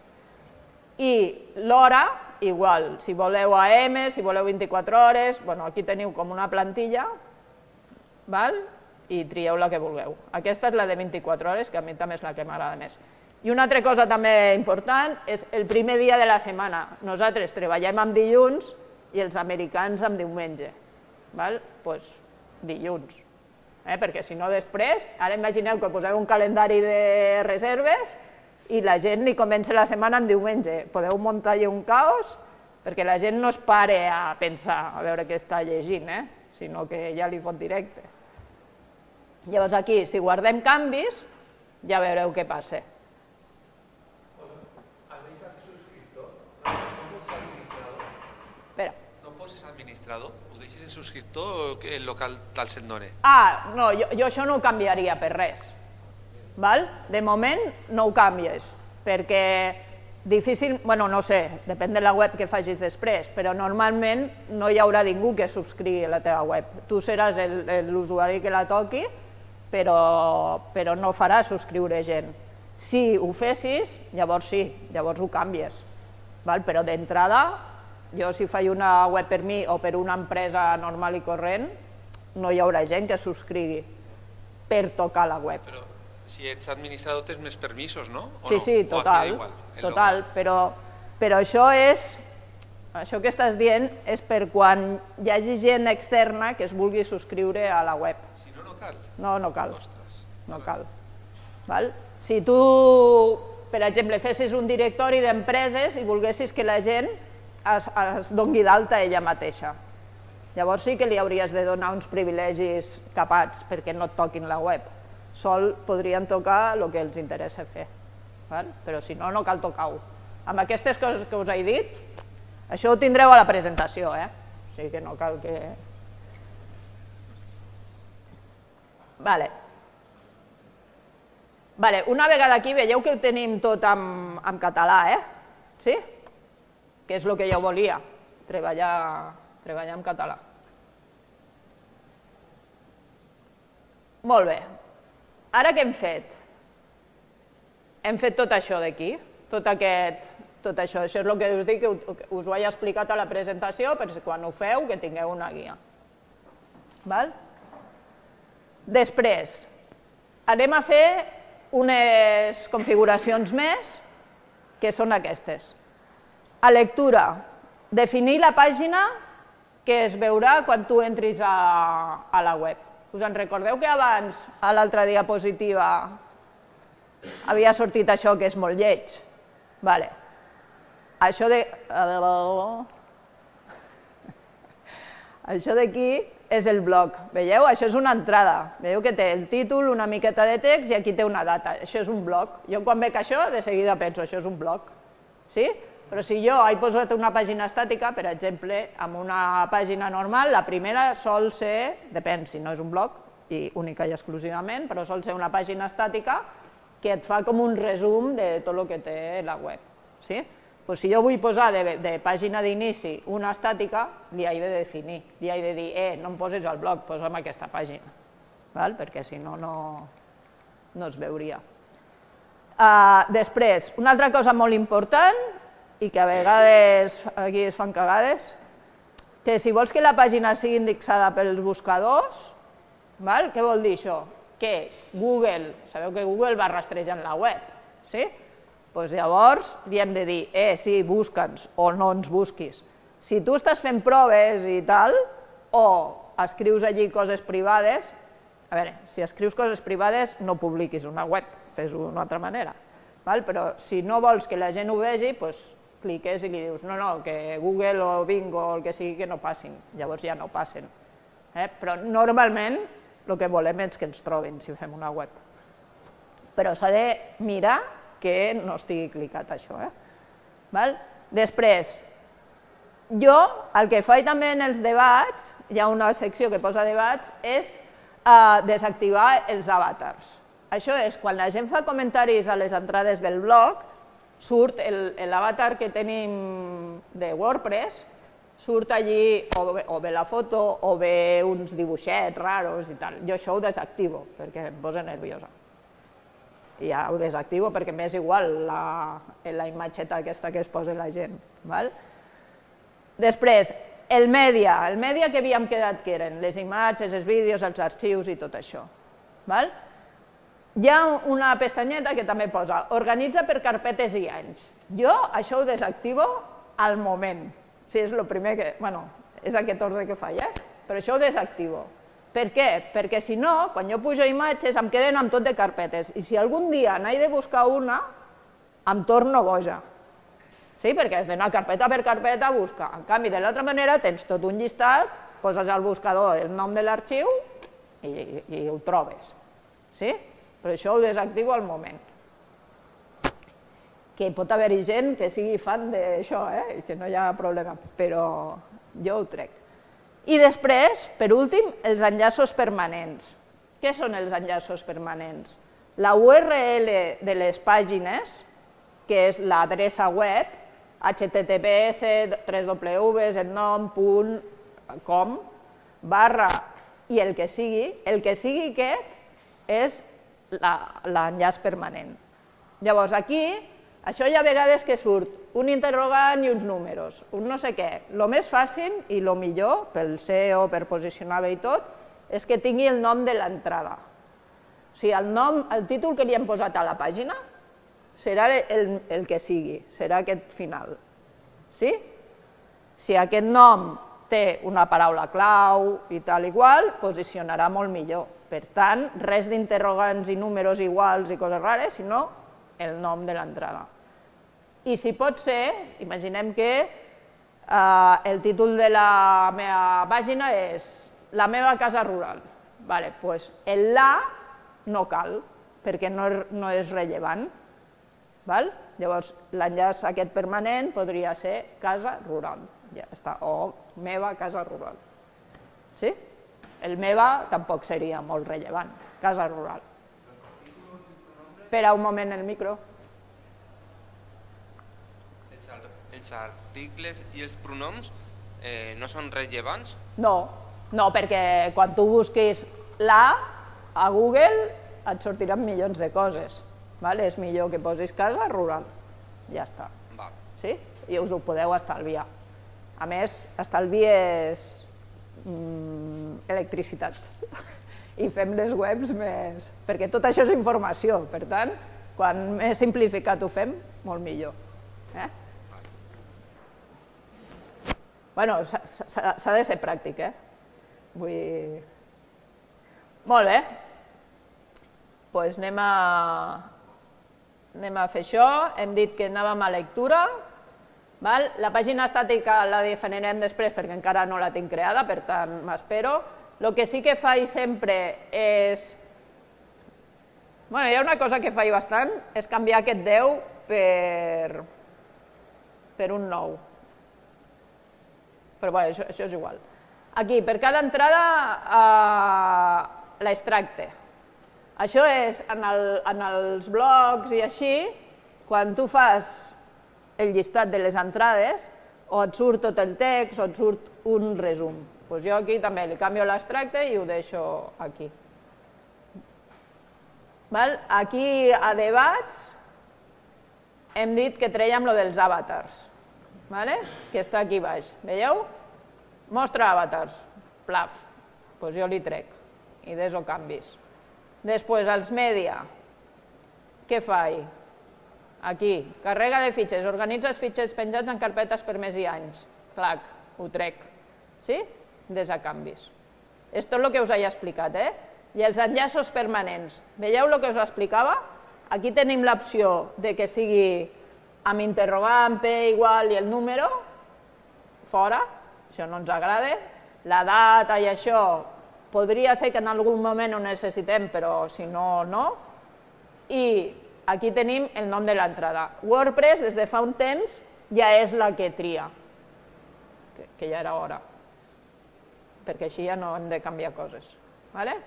I l'hora, igual, si voleu AM, si voleu 24 hores, bueno, aquí teniu com una plantilla, val? i trieu la que vulgueu. Aquesta és la de 24 hores, que a mi també és la que m'agrada més. I una altra cosa també important és el primer dia de la setmana. Nosaltres treballem amb dilluns i els americans amb diumenge. Val? Pues, dilluns. Eh? Perquè si no després, ara imagineu que poseu un calendari de reserves i la gent li comença la setmana en diumenge. Podeu muntar un caos perquè la gent no es pare a pensar, a veure què està llegint, eh? sinó que ja li fot directe. Llavors aquí, si guardem canvis, ja veureu què passa. Espera. No poses administrador? Ho deixes en subscriptor o el local tal se't dona? Ah, no, jo, jo això no ho canviaria per res. Val? De moment no ho canvies, perquè difícil, bueno, no sé, depèn de la web que facis després, però normalment no hi haurà ningú que subscrigui la teva web. Tu seràs l'usuari que la toqui, però, però no farà subscriure gent. Si ho fessis, llavors sí, llavors ho canvies. Val? Però d'entrada, jo si faig una web per mi o per una empresa normal i corrent, no hi haurà gent que subscrigui per tocar la web. Però si ets administrador tens més permisos, no? O sí, no? sí, total, igual, total, local. però, però això és, això que estàs dient és per quan hi hagi gent externa que es vulgui subscriure a la web. Si no, no cal. No, no cal, Ostres. no cal. Val? Si tu, per exemple, fessis un directori d'empreses i volguessis que la gent es, es dongui d'alta ella mateixa, llavors sí que li hauries de donar uns privilegis capats perquè no et toquin la web. Sol podrien tocar el que els interessa fer, val? però si no, no cal tocar-ho. Amb aquestes coses que us he dit, això ho tindreu a la presentació, eh? o sigui que no cal que... Vale. Vale, una vegada aquí veieu que ho tenim tot en, en català, eh? Sí? Que és el que jo volia, treballar, treballar en català. Molt bé. Ara què hem fet? Hem fet tot això d'aquí, tot aquest, tot això. Això és el que us dic, que us- ho he explicat a la presentació, per si quan ho feu que tingueu una guia. Val? Després, anem a fer unes configuracions més, que són aquestes. A lectura, definir la pàgina que es veurà quan tu entris a, a la web. Us en recordeu que abans, a l'altra diapositiva, havia sortit això que és molt lleig? Vale. Això de... Això d'aquí és el blog, veieu? Això és una entrada, veieu que té el títol, una miqueta de text i aquí té una data. Això és un blog. Jo quan veig això, de seguida penso, això és un blog. Sí? Però si jo he posat una pàgina estàtica, per exemple, amb una pàgina normal, la primera sol ser, depèn si no és un blog, i única i exclusivament, però sol ser una pàgina estàtica que et fa com un resum de tot el que té la web. Sí? Pues si jo vull posar de, de pàgina d'inici una estàtica, li he de definir, li he de dir, eh, no em poses al blog, posa'm aquesta pàgina, val? perquè si no, no, no es veuria. Uh, després, una altra cosa molt important, i que a vegades aquí es fan cagades, que si vols que la pàgina sigui indexada pels buscadors, val? què vol dir això? Que Google, sabeu que Google va rastrejant la web, sí? Pues llavors li hem de dir, eh, sí, busca'ns o no ens busquis. Si tu estàs fent proves i tal, o escrius allí coses privades, a veure, si escrius coses privades no publiquis una web, fes-ho d'una altra manera. Val? Però si no vols que la gent ho vegi, doncs cliques i li dius no, no, que Google o Bing o el que sigui que no passin, llavors ja no passen. Eh? Però normalment el que volem és que ens trobin si fem una web. Però s'ha de mirar que no estigui clicat això. Eh? Val? Després, jo el que faig també en els debats, hi ha una secció que posa debats, és eh, desactivar els avatars. Això és quan la gent fa comentaris a les entrades del blog, surt l'avatar que tenim de WordPress, surt allí o bé, o la foto o bé uns dibuixets raros i tal. Jo això ho desactivo perquè em posa nerviosa. I ja ho desactivo perquè m'és igual la, la imatgeta aquesta que es posa la gent. Val? Després, el mèdia, el mèdia que havíem quedat que eren les imatges, els vídeos, els arxius i tot això. Val? Hi ha una pestanyeta que també posa organitza per carpetes i anys. Jo això ho desactivo al moment. Sí, és el primer que... Bueno, és aquest ordre que fa, eh? Però això ho desactivo. Per què? Perquè si no, quan jo pujo imatges, em queden amb tot de carpetes. I si algun dia n'he de buscar una, em torno boja. Sí, perquè has d'anar carpeta per carpeta a buscar. En canvi, de l'altra manera, tens tot un llistat, poses al buscador el nom de l'arxiu i, i, i ho trobes. Sí? Però això ho desactivo al moment. Que pot haver-hi gent que sigui fan d'això, eh? que no hi ha problema, però jo ho trec. I després, per últim, els enllaços permanents. Què són els enllaços permanents? La URL de les pàgines, que és l'adreça web, https, 3w, el nom, punt, com, barra i el que sigui, el que sigui aquest és l'enllaç permanent. Llavors aquí, això hi ha vegades que surt un interrogant i uns números, un no sé què. El més fàcil i el millor, pel SEO, per posicionar bé i tot, és que tingui el nom de l'entrada. O sigui, el nom, el títol que li hem posat a la pàgina serà el, el que sigui, serà aquest final. Sí? Si aquest nom té una paraula clau i tal i qual, posicionarà molt millor. Per tant, res d'interrogants i números iguals i coses rares, sinó el nom de l'entrada. I si pot ser, imaginem que eh, el títol de la meva pàgina és la meva casa rural. Vale, pues el la no cal, perquè no, no és rellevant. Val? Llavors, l'enllaç aquest permanent podria ser casa rural ja està, o meva casa rural. Sí? El meva tampoc seria molt rellevant, casa rural. Espera un moment el micro. Els articles i els pronoms eh, no són rellevants? No, no, perquè quan tu busquis la a Google et sortiran milions de coses. Vale? És millor que posis casa rural. Ja està. Val. Sí? I us ho podeu estalviar. A més, estalvies mm, electricitat i fem les webs més... perquè tot això és informació, per tant, quan més simplificat ho fem, molt millor. Eh? Bueno, s'ha de ser pràctic, eh? Vull... Molt bé. Doncs pues anem a, anem a fer això. Hem dit que anàvem a lectura. Val? La pàgina estàtica la definirem després perquè encara no la tinc creada, per tant m'espero. El que sí que faig sempre és... Bueno, hi ha una cosa que faig bastant, és canviar aquest 10 per, per un 9. Però bueno, això, això és igual. Aquí, per cada entrada, eh, l'extracte. Això és, en, el, en els blogs i així, quan tu fas el llistat de les entrades, o et surt tot el text o et surt un resum. Pues jo aquí també li canvio l'extracte i ho deixo aquí. Val? Aquí a debats hem dit que trèiem lo dels avatars, vale? que està aquí baix. Veieu? Mostra avatars. Plaf. Pues jo li trec i deso canvis. Després, els media. Què faig? Aquí, carrega de fitxers, organitza els fitxers penjats en carpetes per més i anys. Clac, ho trec. Sí? Desacanvis. És tot el que us he explicat, eh? I els enllaços permanents. Veieu el que us explicava? Aquí tenim l'opció de que sigui amb interrogant, P igual i el número, fora, això no ens agrada. La data i això podria ser que en algun moment ho necessitem, però si no, no. I aquí tenim el nom de l'entrada. WordPress, des de fa un temps, ja és la que tria, que, que ja era hora, perquè així ja no hem de canviar coses. Vale?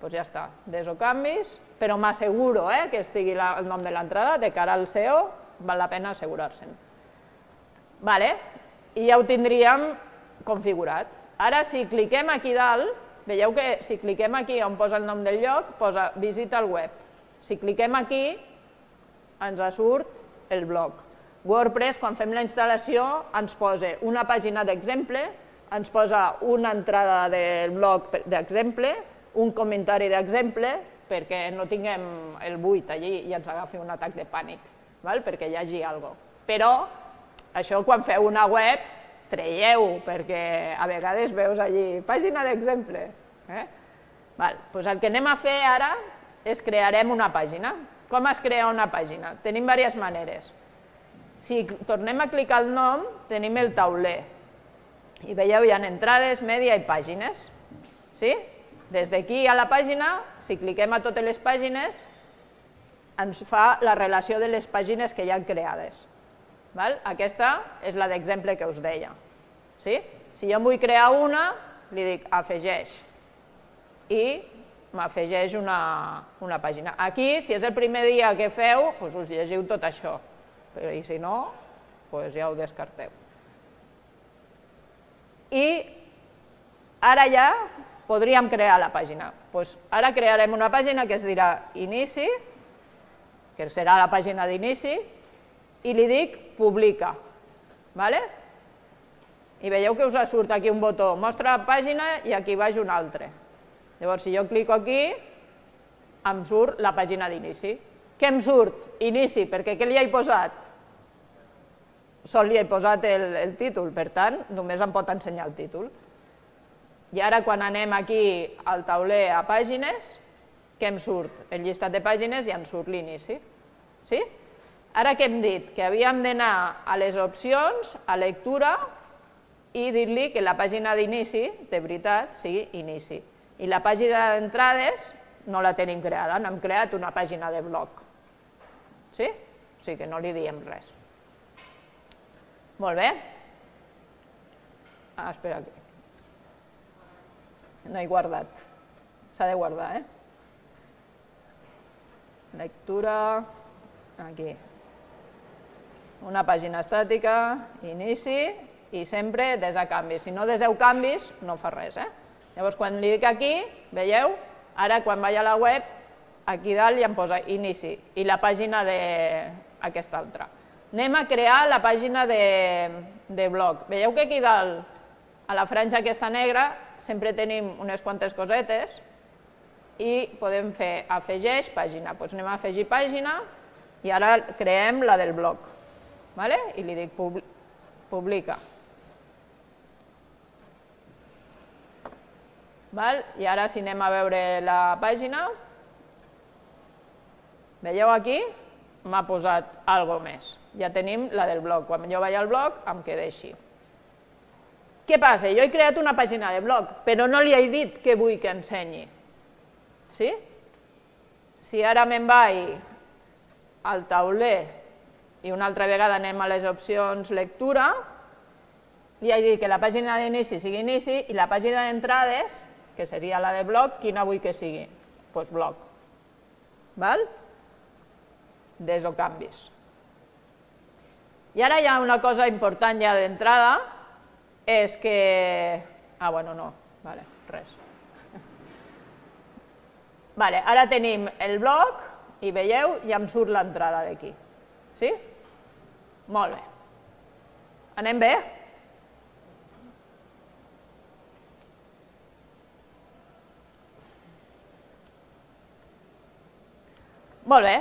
Pues ja està, deso canvis, però m'asseguro eh, que estigui la, el nom de l'entrada, de cara al SEO, val la pena assegurar-se'n. Vale? I ja ho tindríem configurat. Ara, si cliquem aquí dalt, veieu que si cliquem aquí on posa el nom del lloc, posa visita al web. Si cliquem aquí, ens surt el blog. WordPress, quan fem la instal·lació, ens posa una pàgina d'exemple, ens posa una entrada del blog d'exemple, un comentari d'exemple, perquè no tinguem el buit allí i ens agafi un atac de pànic, val? perquè hi hagi alguna cosa. Però això quan feu una web, traieu, perquè a vegades veus allí, pàgina d'exemple. Eh? Val, doncs el que anem a fer ara és crearem una pàgina. Com es crea una pàgina? Tenim diverses maneres. Si tornem a clicar el nom, tenim el tauler. I veieu, hi ha entrades, mèdia i pàgines. Sí? Des d'aquí a la pàgina, si cliquem a totes les pàgines, ens fa la relació de les pàgines que hi han creades. Val? Aquesta és la d'exemple que us deia. Sí? Si jo vull crear una, li dic afegeix i m'afegeix una, una pàgina. Aquí, si és el primer dia que feu, doncs us llegiu tot això, però i si no, doncs ja ho descarteu. I ara ja podríem crear la pàgina. Doncs ara crearem una pàgina que es dirà inici, que serà la pàgina d'inici, i li dic publica. ¿vale? I veieu que us surt aquí un botó, mostra la pàgina i aquí baix un altre. Llavors, si jo clico aquí, em surt la pàgina d'inici. Què em surt? Inici, perquè què li he posat? Sol li he posat el, el títol, per tant, només em pot ensenyar el títol. I ara, quan anem aquí al tauler a pàgines, què em surt? El llistat de pàgines i em surt l'inici. Sí? Ara què hem dit? Que havíem d'anar a les opcions, a lectura, i dir-li que la pàgina d'inici, de veritat, sigui inici. I la pàgina d'entrades no la tenim creada, no hem creat una pàgina de blog. Sí? O sigui que no li diem res. Molt bé. Ah, espera. No he guardat. S'ha de guardar, eh? Lectura... Aquí. Una pàgina estàtica, inici, i sempre desar canvis. Si no deseu canvis, no fa res, eh? Llavors, quan li dic aquí, veieu? Ara, quan vaig a la web, aquí dalt ja em posa inici i la pàgina d'aquesta altra. Anem a crear la pàgina de, de blog. Veieu que aquí dalt, a la franja aquesta negra, sempre tenim unes quantes cosetes i podem fer afegeix pàgina. Doncs anem a afegir pàgina i ara creem la del blog. Vale? I li dic publica. Val? I ara si anem a veure la pàgina, veieu aquí? M'ha posat algo més. Ja tenim la del blog. Quan jo vaig al blog em queda així. Què passa? Jo he creat una pàgina de blog, però no li he dit què vull que ensenyi. Sí? Si ara me'n vaig al tauler i una altra vegada anem a les opcions lectura, li he dit que la pàgina d'inici sigui inici i la pàgina d'entrades que seria la de blog, quina vull que sigui? Doncs pues blog. Val? Des o canvis. I ara hi ha una cosa important ja d'entrada, és que... Ah, bueno, no, vale, res. Vale, ara tenim el blog i veieu, ja em surt l'entrada d'aquí. Sí? Molt bé. Anem bé? Molt bé,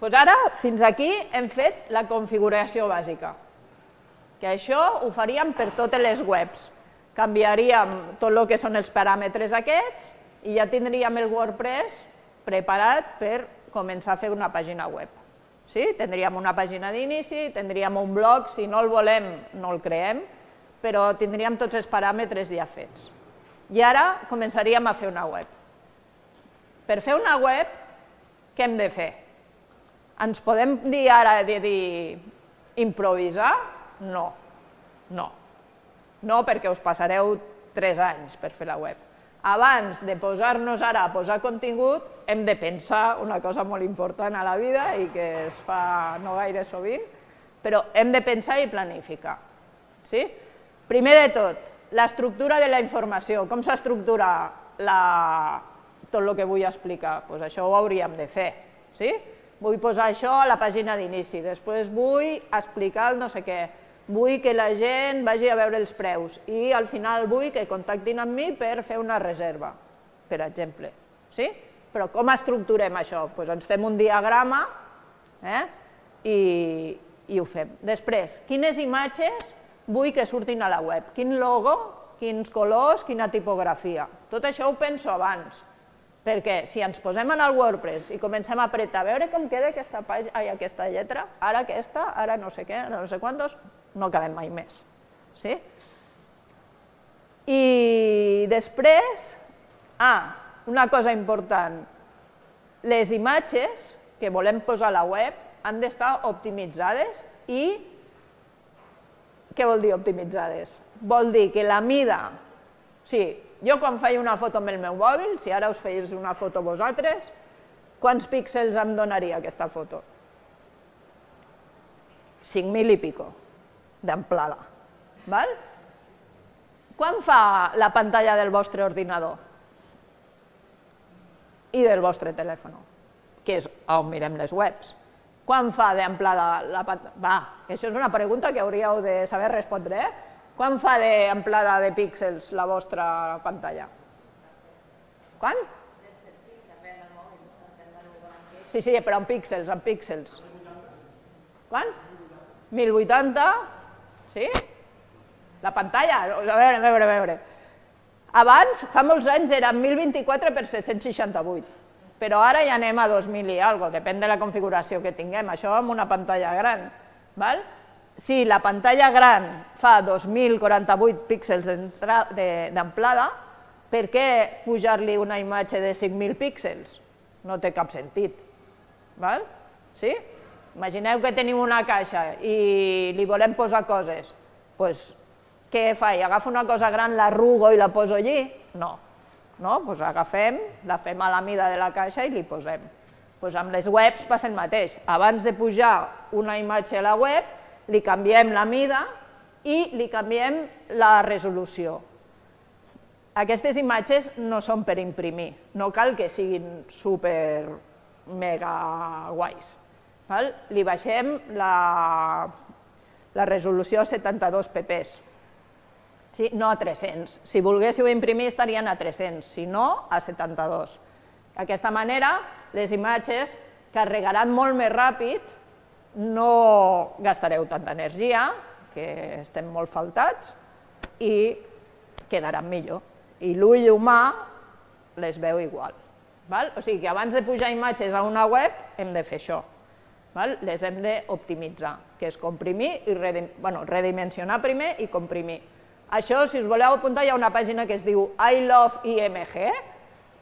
doncs ara fins aquí hem fet la configuració bàsica, que això ho faríem per totes les webs. Canviaríem tot el que són els paràmetres aquests i ja tindríem el WordPress preparat per començar a fer una pàgina web. Sí? Tindríem una pàgina d'inici, tindríem un blog, si no el volem no el creem, però tindríem tots els paràmetres ja fets. I ara començaríem a fer una web. Per fer una web què hem de fer? Ens podem dir ara de dir improvisar? No, no. No perquè us passareu 3 anys per fer la web. Abans de posar-nos ara a posar contingut, hem de pensar una cosa molt important a la vida i que es fa no gaire sovint, però hem de pensar i planificar. Sí? Primer de tot, l'estructura de la informació. Com s'estructura la, tot el que vull explicar. Pues això ho hauríem de fer. Sí? Vull posar això a la pàgina d'inici, després vull explicar el no sé què, vull que la gent vagi a veure els preus i al final vull que contactin amb mi per fer una reserva, per exemple. Sí? Però com estructurem això? Pues ens fem un diagrama eh? I, i ho fem. Després, quines imatges vull que surtin a la web? Quin logo, quins colors, quina tipografia? Tot això ho penso abans, perquè si ens posem en el WordPress i comencem a apretar, a veure com queda aquesta, ai, aquesta lletra, ara aquesta, ara no sé què, ara no sé quantos, no acabem mai més. Sí? I després, ah, una cosa important, les imatges que volem posar a la web han d'estar optimitzades i què vol dir optimitzades? Vol dir que la mida, sí, jo quan faig una foto amb el meu mòbil, si ara us feies una foto vosaltres, quants píxels em donaria aquesta foto? 5.000 i pico d'amplada. Val? Quan fa la pantalla del vostre ordinador? I del vostre telèfon, que és on mirem les webs. Quan fa d'amplada la pantalla? Va, això és una pregunta que hauríeu de saber respondre, eh? Quan fa d'amplada de píxels la vostra pantalla? Quan? Sí, sí, però en píxels, en píxels. Quan? 1080? Sí? La pantalla, a veure, a veure, a veure. Abans, fa molts anys, era 1024 per 768, però ara ja anem a 2000 i algo, depèn de la configuració que tinguem, això amb una pantalla gran. Val? Si la pantalla gran fa 2048 píxels d'amplada, per què pujar-li una imatge de 5.000 píxels? No té cap sentit. Val? Sí? Imagineu que tenim una caixa i li volem posar coses. Pues què faig? Agafo una cosa gran, l'arrugo i la poso allí? No. No? Pues agafem, la fem a la mida de la caixa i li posem. Pues amb les webs passa el mateix. Abans de pujar una imatge a la web, li canviem la mida i li canviem la resolució. Aquestes imatges no són per imprimir, no cal que siguin super mega guais. Val? Li baixem la, la resolució a 72 pps. Sí, no a 300. Si volguéssiu imprimir estarien a 300, si no, a 72. D'aquesta manera, les imatges carregaran molt més ràpid, no gastareu tanta energia, que estem molt faltats, i quedaran millor. I l'ull humà les veu igual. Val? O sigui que abans de pujar imatges a una web hem de fer això. Val? Les hem d'optimitzar, que és comprimir i redim bueno, redimensionar primer i comprimir. Això, si us voleu apuntar, hi ha una pàgina que es diu I love IMG,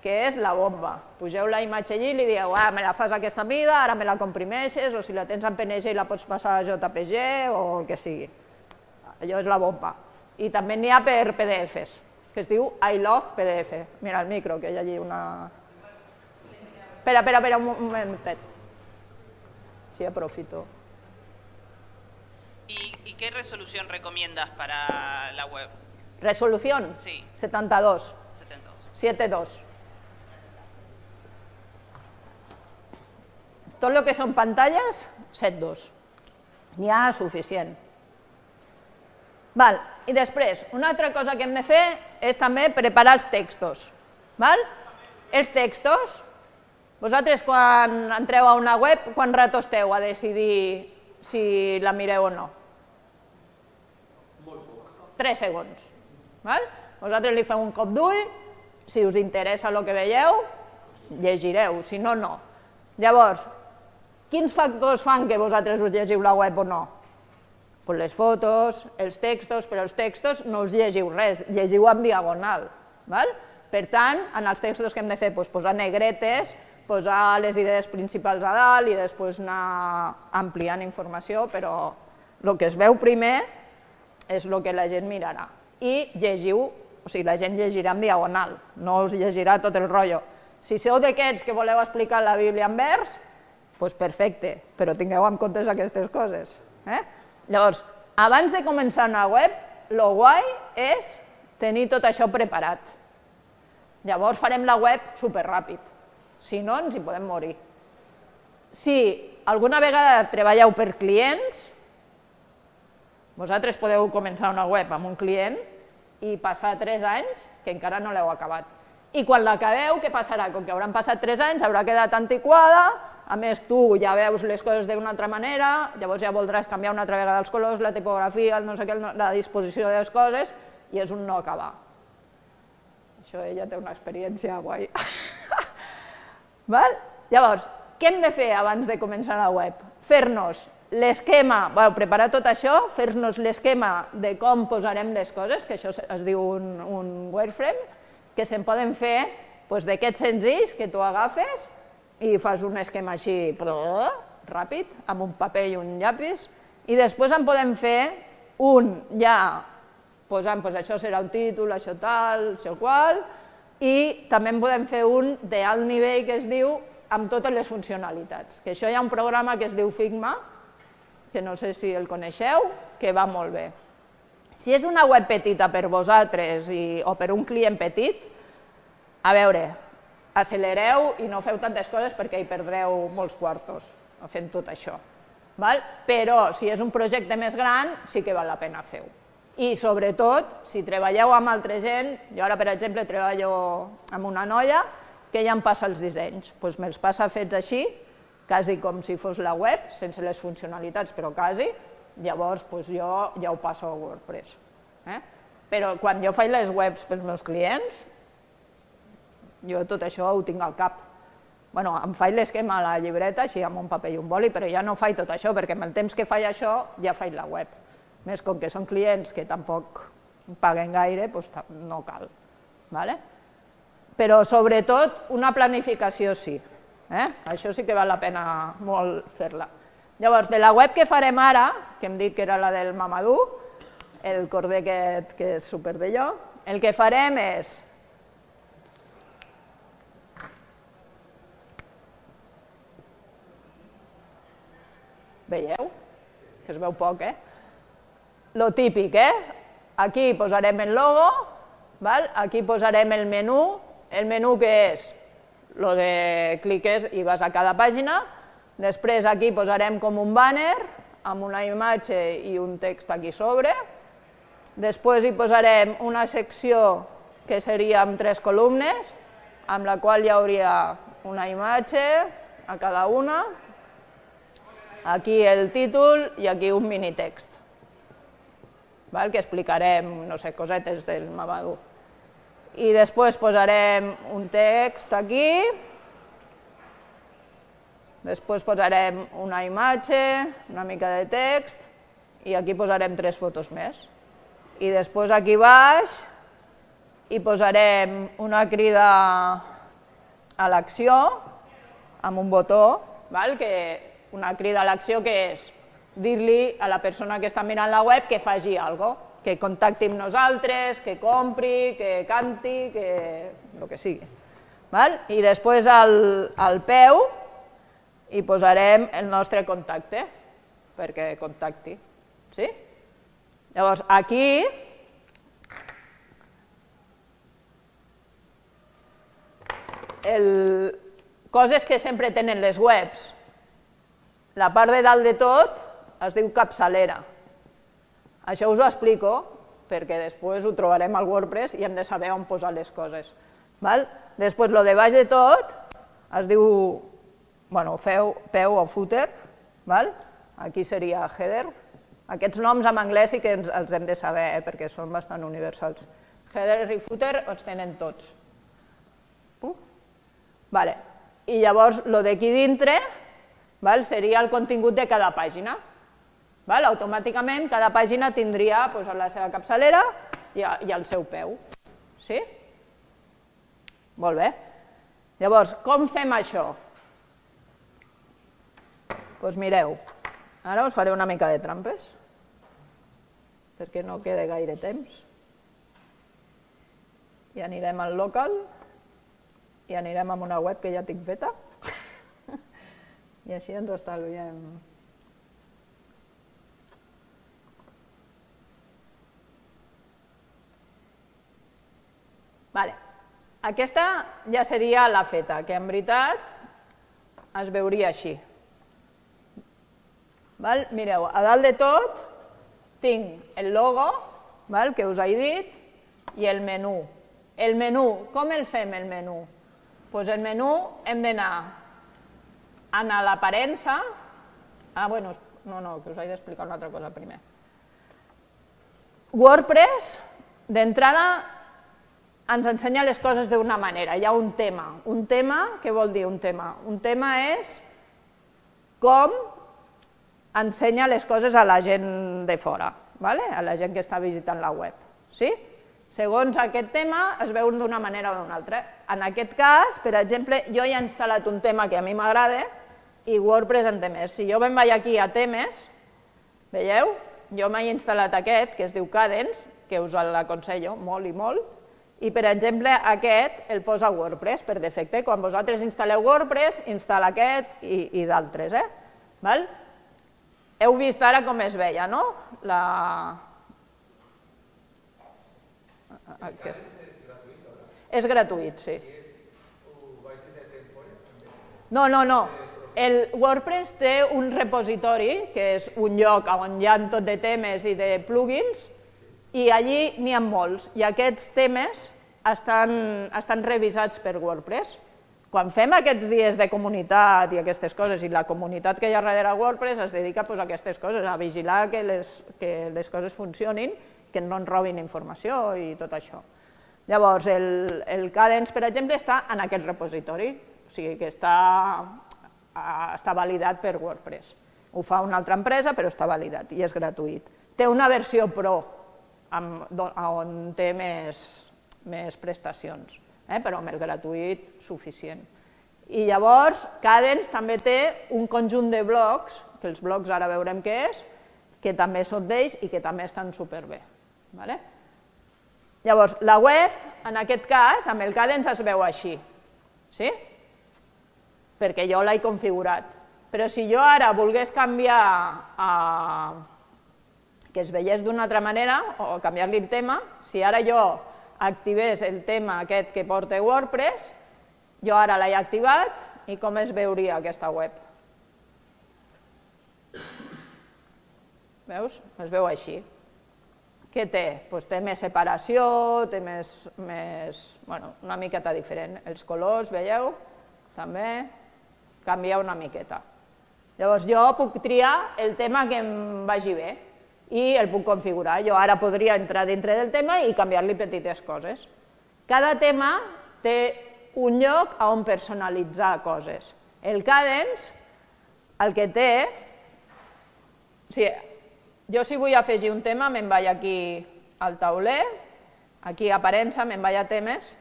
que és la bomba. Pugeu la imatge allí i li dieu, ah, me la fas aquesta mida, ara me la comprimeixes, o si la tens en PNG i la pots passar a JPG o el que sigui. Allò és la bomba. I també n'hi ha per PDFs, que es diu I love PDF. Mira el micro, que hi ha allí una... Espera, espera, espera, un momentet. Sí, aprofito. ¿Y, qué resolución recomiendas para la web? ¿Resolución? Sí. 72. 72. 72. Tot el que són pantalles, 7.2. N'hi ha suficient. Val. I després, una altra cosa que hem de fer és també preparar els textos. Val? Els textos, vosaltres quan entreu a una web, quan rato esteu a decidir si la mireu o no? 3 segons. Val? Vosaltres li feu un cop d'ull, si us interessa el que veieu, llegireu, si no, no. Llavors, quins factors fan que vosaltres us llegiu la web o no? Pues les fotos, els textos, però els textos no us llegiu res, llegiu en diagonal. Val? Per tant, en els textos que hem de fer, pues, posar negretes, posar les idees principals a dalt i després anar ampliant informació, però el que es veu primer és el que la gent mirarà. I llegiu, o sigui, la gent llegirà en diagonal, no us llegirà tot el rotllo. Si sou d'aquests que voleu explicar la Bíblia en vers, doncs perfecte, però tingueu en compte aquestes coses. Eh? Llavors, abans de començar una web, el guai és tenir tot això preparat. Llavors farem la web superràpid, si no ens hi podem morir. Si alguna vegada treballeu per clients, vosaltres podeu començar una web amb un client i passar 3 anys que encara no l'heu acabat. I quan l'acabeu, què passarà? Com que hauran passat 3 anys, haurà quedat antiquada, a més tu ja veus les coses d'una altra manera, llavors ja voldràs canviar una altra vegada els colors, la tipografia, el no sé què, la disposició de les coses, i és un no acabar. Això ella té una experiència guai. Val? Llavors, què hem de fer abans de començar la web? Fer-nos l'esquema, bueno, preparar tot això, fer-nos l'esquema de com posarem les coses, que això es diu un, un wireframe, que se'n poden fer doncs, d'aquests senzills que tu agafes i fas un esquema així però, ràpid, amb un paper i un llapis, i després en podem fer un ja posant, doncs això serà un títol, això tal, això qual, i també en podem fer un d'alt nivell que es diu amb totes les funcionalitats. Que això hi ha un programa que es diu Figma, que no sé si el coneixeu, que va molt bé. Si és una web petita per vosaltres i, o per un client petit, a veure, accelereu i no feu tantes coses perquè hi perdreu molts quartos fent tot això. Val? Però si és un projecte més gran, sí que val la pena fer-ho. I sobretot, si treballeu amb altra gent, jo ara per exemple treballo amb una noia que ja em passa els dissenys, doncs me'ls passa fets així, quasi com si fos la web, sense les funcionalitats, però quasi, llavors doncs jo ja ho passo a WordPress. Eh? Però quan jo faig les webs pels meus clients, jo tot això ho tinc al cap. Bueno, em faig l'esquema a la llibreta, així amb un paper i un boli, però ja no faig tot això, perquè amb el temps que faig això ja faig la web. Més com que són clients que tampoc paguen gaire, doncs no cal. Vale? Però sobretot una planificació sí. Eh? Això sí que val la pena molt fer-la. Llavors, de la web que farem ara, que hem dit que era la del Mamadou, el corder aquest que és super d'allò, el que farem és Veieu? Que es veu poc, eh? Lo típic, eh? Aquí posarem el logo, val? aquí posarem el menú, el menú que és lo de cliques i vas a cada pàgina, després aquí posarem com un banner amb una imatge i un text aquí sobre, després hi posarem una secció que seria amb tres columnes, amb la qual hi hauria una imatge a cada una, aquí el títol i aquí un minitext, val? que explicarem, no sé, cosetes del Mamadou. I després posarem un text aquí, després posarem una imatge, una mica de text, i aquí posarem tres fotos més. I després aquí baix hi posarem una crida a l'acció amb un botó, val? que una crida a l'acció que és dir-li a la persona que està mirant la web que faci alguna cosa, que contacti amb nosaltres, que compri, que canti, que el que sigui. Val? I després al, al peu hi posarem el nostre contacte perquè contacti. Sí? Llavors, aquí el, coses que sempre tenen les webs, la part de dalt de tot es diu capçalera. Això us ho explico perquè després ho trobarem al WordPress i hem de saber on posar les coses. Val? Després, lo de baix de tot es diu, bueno, feu, peu o footer, val? aquí seria header. Aquests noms en anglès sí que ens, els hem de saber eh, perquè són bastant universals. Header i footer els tenen tots. Uh. Vale. I llavors, lo d'aquí dintre val? seria el contingut de cada pàgina. Val? Automàticament cada pàgina tindria pues, la seva capçalera i, i el seu peu. Sí? Molt bé. Llavors, com fem això? Doncs pues mireu, ara us faré una mica de trampes, perquè no queda gaire temps. I anirem al local, i anirem a una web que ja tinc feta. I així ens estalviem. Vale. Aquesta ja seria la feta, que en veritat es veuria així. Val? Mireu, a dalt de tot tinc el logo, val? que us he dit, i el menú. El menú, com el fem el menú? Pues el menú hem d'anar a l'aparença, ah, bueno, no, no, que us he d'explicar una altra cosa primer. WordPress, d'entrada, ens ensenya les coses d'una manera, hi ha un tema. Un tema, què vol dir un tema? Un tema és com ensenya les coses a la gent de fora, ¿vale? a la gent que està visitant la web. Sí? Segons aquest tema es veu d'una manera o d'una altra. En aquest cas, per exemple, jo he instal·lat un tema que a mi m'agrada i WordPress en té més. Si jo me'n vaig aquí a temes, veieu? Jo m'he instal·lat aquest, que es diu Cadence, que us l'aconsello molt i molt, i per exemple aquest el posa WordPress per defecte. Quan vosaltres instal·leu WordPress, instal·la aquest i, i d'altres. Eh? Val? Heu vist ara com es veia, no? La... Aquest. És gratuït, sí. No, no, no. El WordPress té un repositori, que és un lloc on hi ha tot de temes i de plugins, i allí n'hi ha molts, i aquests temes estan, estan revisats per WordPress. Quan fem aquests dies de comunitat i aquestes coses, i la comunitat que hi ha darrere WordPress es dedica pues, a aquestes coses, a vigilar que les, que les coses funcionin, que no ens robin informació i tot això. Llavors, el, el Cadence, per exemple, està en aquest repositori, o sigui que està, està validat per WordPress. Ho fa una altra empresa, però està validat i és gratuït. Té una versió Pro, amb, on té més, més prestacions eh, però amb el gratuït suficient. I llavors, Cadence també té un conjunt de blocs, que els blocs ara veurem què és, que també són d'ells i que també estan superbé. Vale? Llavors, la web, en aquest cas, amb el Cadence es veu així, sí? Perquè jo l'he configurat. Però si jo ara volgués canviar a que es veiés d'una altra manera, o canviar-li el tema, si ara jo activés el tema aquest que porta WordPress, jo ara l'he activat i com es veuria aquesta web. Veus? Es veu així. Què té? Pues té més separació, té més, més, bueno, una miqueta diferent. Els colors, veieu? També canvia una miqueta. Llavors jo puc triar el tema que em vagi bé i el puc configurar. Jo ara podria entrar dintre del tema i canviar-li petites coses. Cada tema té un lloc on personalitzar coses. El Cadence, el que té, o sigui, jo si vull afegir un tema me'n vaig aquí al tauler, aquí a aparença me'n vaig a temes,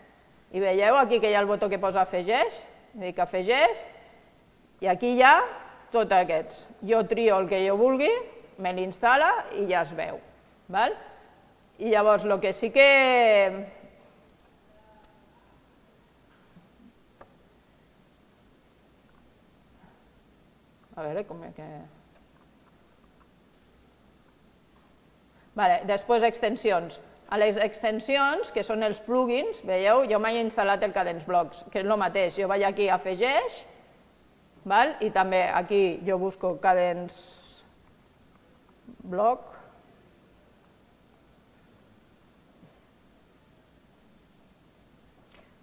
i veieu aquí que hi ha el botó que posa afegeix, dic afegeix, i aquí hi ha tots aquests. Jo trio el que jo vulgui, me l'instal·la i ja es veu. Val? I llavors, el que sí que... A veure, com és que... Vale, després extensions. A les extensions, que són els plugins, veieu, jo m'he instal·lat el Cadence Blocks, que és el mateix. Jo vaig aquí afegeix, val? i també aquí jo busco Cadence bloc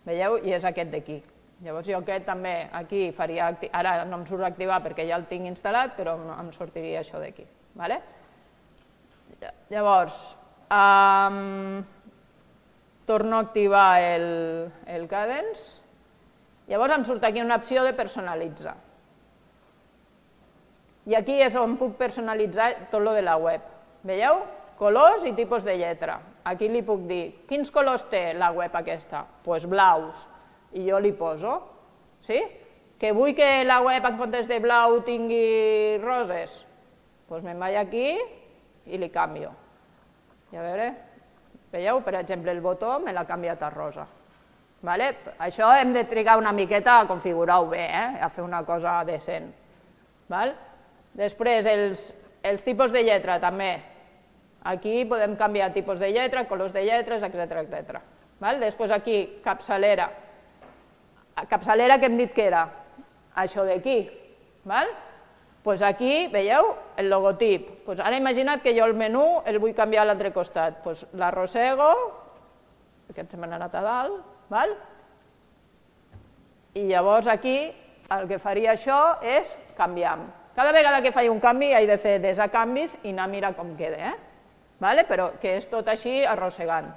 Veieu? I és aquest d'aquí. Llavors jo aquest també aquí faria, ara no em surt activar perquè ja el tinc instal·lat, però em sortiria això d'aquí. Vale? Llavors, um, torno a activar el, el Cadence, llavors em surt aquí una opció de personalitzar. I aquí és on puc personalitzar tot lo de la web. Veieu? Colors i tipus de lletra. Aquí li puc dir, quins colors té la web aquesta? Doncs pues blaus. I jo li poso. Sí? Que vull que la web en comptes de blau tingui roses? Doncs pues me'n vaig aquí i li canvio. I a veure, veieu? Per exemple, el botó me l'ha canviat a rosa. Vale? Això hem de trigar una miqueta a configurar-ho bé, eh? a fer una cosa decent. Val? Després, els, els tipus de lletra també. Aquí podem canviar tipus de lletra, colors de lletres, etc etc. Val? Després aquí, capçalera. Capçalera que hem dit que era? Això d'aquí. Val? Pues aquí, veieu, el logotip. Pues ara imagina't que jo el menú el vull canviar a l'altre costat. Pues l'arrossego aquests se m'han anat a dalt, val? i llavors aquí el que faria això és canviar. Cada vegada que faig un canvi he de fer desacanvis i anar a mirar com queda, eh? vale? però que és tot així arrossegant.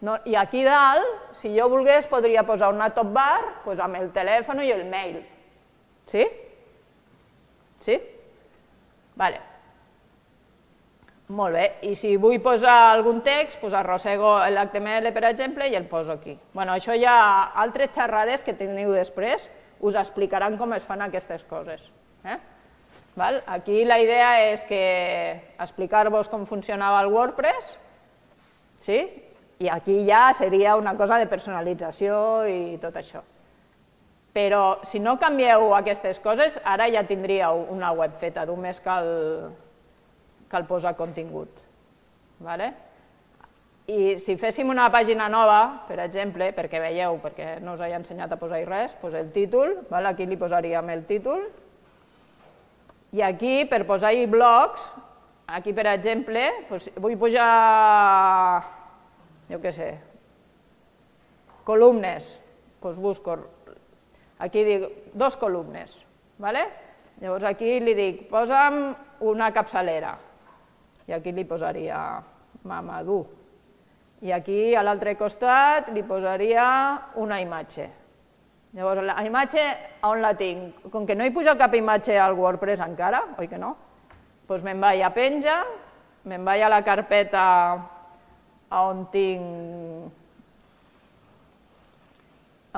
No, I aquí dalt, si jo volgués, podria posar una top bar pues, amb el telèfon i el mail. Sí? Sí? Vale. Molt bé, i si vull posar algun text, doncs arrossego l'HTML, per exemple, i el poso aquí. bueno, això hi ha altres xerrades que teniu després, us explicaran com es fan aquestes coses. Eh? Val? Aquí la idea és que explicar-vos com funcionava el WordPress, sí? i aquí ja seria una cosa de personalització i tot això. Però si no canvieu aquestes coses, ara ja tindríeu una web feta, només cal, cal posar contingut. Vale? I si féssim una pàgina nova, per exemple, perquè veieu, perquè no us he ensenyat a posar res, doncs el títol, vale? aquí li posaríem el títol, i aquí, per posar-hi blocs, aquí, per exemple, doncs vull posar, jo què sé, columnes, doncs busco, aquí dic dos columnes, ¿vale? llavors aquí li dic, posa'm una capçalera, i aquí li posaria Mamadou, i aquí a l'altre costat li posaria una imatge. Llavors, la imatge on la tinc? Com que no he posat cap imatge al WordPress encara, oi que no? Doncs me'n vaig a penja, me'n vaig a la carpeta on tinc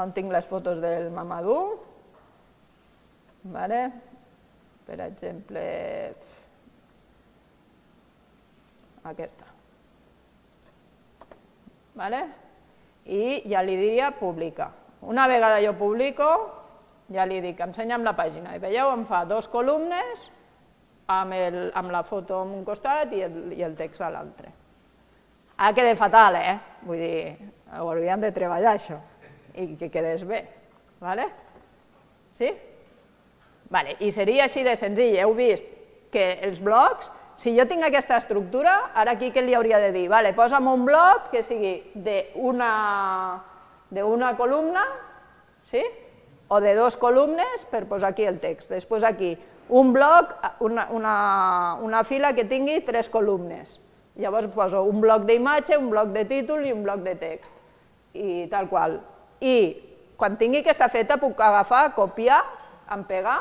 on tinc les fotos del Mamadou, vale? per exemple, aquesta. Vale? I ja li diria publicar. Una vegada jo publico, ja li dic, ensenya'm la pàgina. I veieu, em fa dos columnes amb, el, amb la foto a un costat i el, i el text a l'altre. Ha quedat fatal, eh? Vull dir, ho hauríem de treballar, això, i que quedés bé. Vale? Sí? Vale, I seria així de senzill, heu vist que els blocs, si jo tinc aquesta estructura, ara aquí què li hauria de dir? Vale, posa'm un bloc que sigui d'una d'una columna, ¿sí? o de dos columnes per posar aquí el text. Després aquí, un bloc, una, una, una fila que tingui tres columnes. Llavors poso un bloc d'imatge, un bloc de títol i un bloc de text. I tal qual. I quan tingui aquesta feta puc agafar, copiar, empegar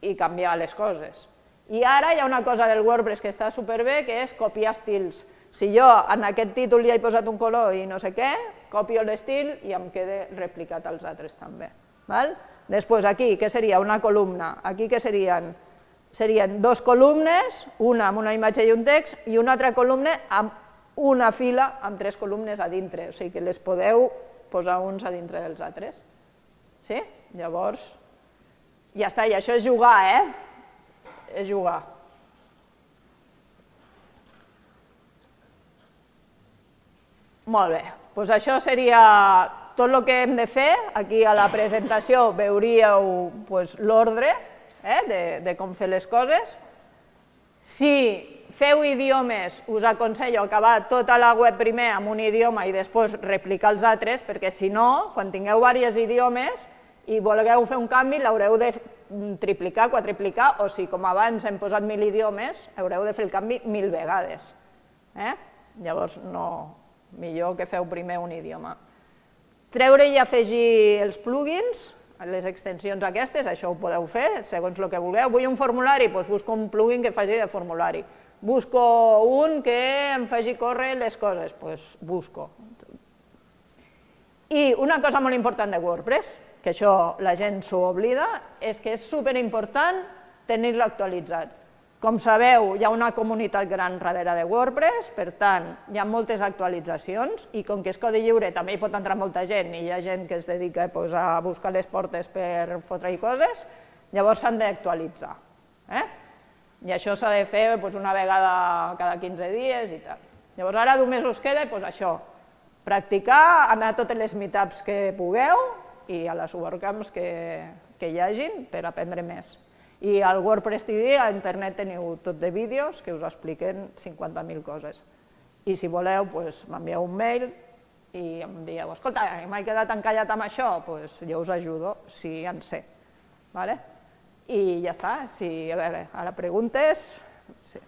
i canviar les coses. I ara hi ha una cosa del WordPress que està superbé, que és copiar estils. Si jo en aquest títol li he posat un color i no sé què, copio l'estil i em queda replicat als altres també. Val? Després aquí, què seria? Una columna. Aquí què serien? Serien dos columnes, una amb una imatge i un text, i una altra columna amb una fila amb tres columnes a dintre, o sigui que les podeu posar uns a dintre dels altres. Sí? Llavors, ja està, i això és jugar, eh? És jugar. Molt bé, doncs això seria tot el que hem de fer. Aquí a la presentació veuríeu pues, l'ordre eh, de, de com fer les coses. Si feu idiomes, us aconsello acabar tota la web primer amb un idioma i després replicar els altres, perquè si no, quan tingueu diversos idiomes i volgueu fer un canvi, l'haureu de triplicar, quadriplicar, o si com abans hem posat mil idiomes, haureu de fer el canvi mil vegades. Eh? Llavors no, millor que feu primer un idioma. Treure i afegir els plugins, les extensions aquestes, això ho podeu fer segons el que vulgueu. Vull un formulari, doncs busco un plugin que faci de formulari. Busco un que em faci córrer les coses, doncs busco. I una cosa molt important de WordPress, que això la gent s'ho oblida, és que és superimportant tenir-lo actualitzat. Com sabeu, hi ha una comunitat gran darrere de WordPress, per tant, hi ha moltes actualitzacions i com que és codi lliure també hi pot entrar molta gent i hi ha gent que es dedica pues, a buscar les portes per fotre-hi coses, llavors s'han d'actualitzar. Eh? I això s'ha de fer pues, una vegada cada 15 dies i tal. Llavors ara només us queda pues, això, practicar, anar a totes les meetups que pugueu i a les WordCamps que, que hi hagin per aprendre més. I al WordPress TV a internet teniu tot de vídeos que us expliquen 50.000 coses. I si voleu, doncs, m'envieu un mail i em dieu, escolta, m'he quedat encallat amb això, doncs jo us ajudo, si en sé. Vale? I ja està, si, a veure, ara preguntes... Sí.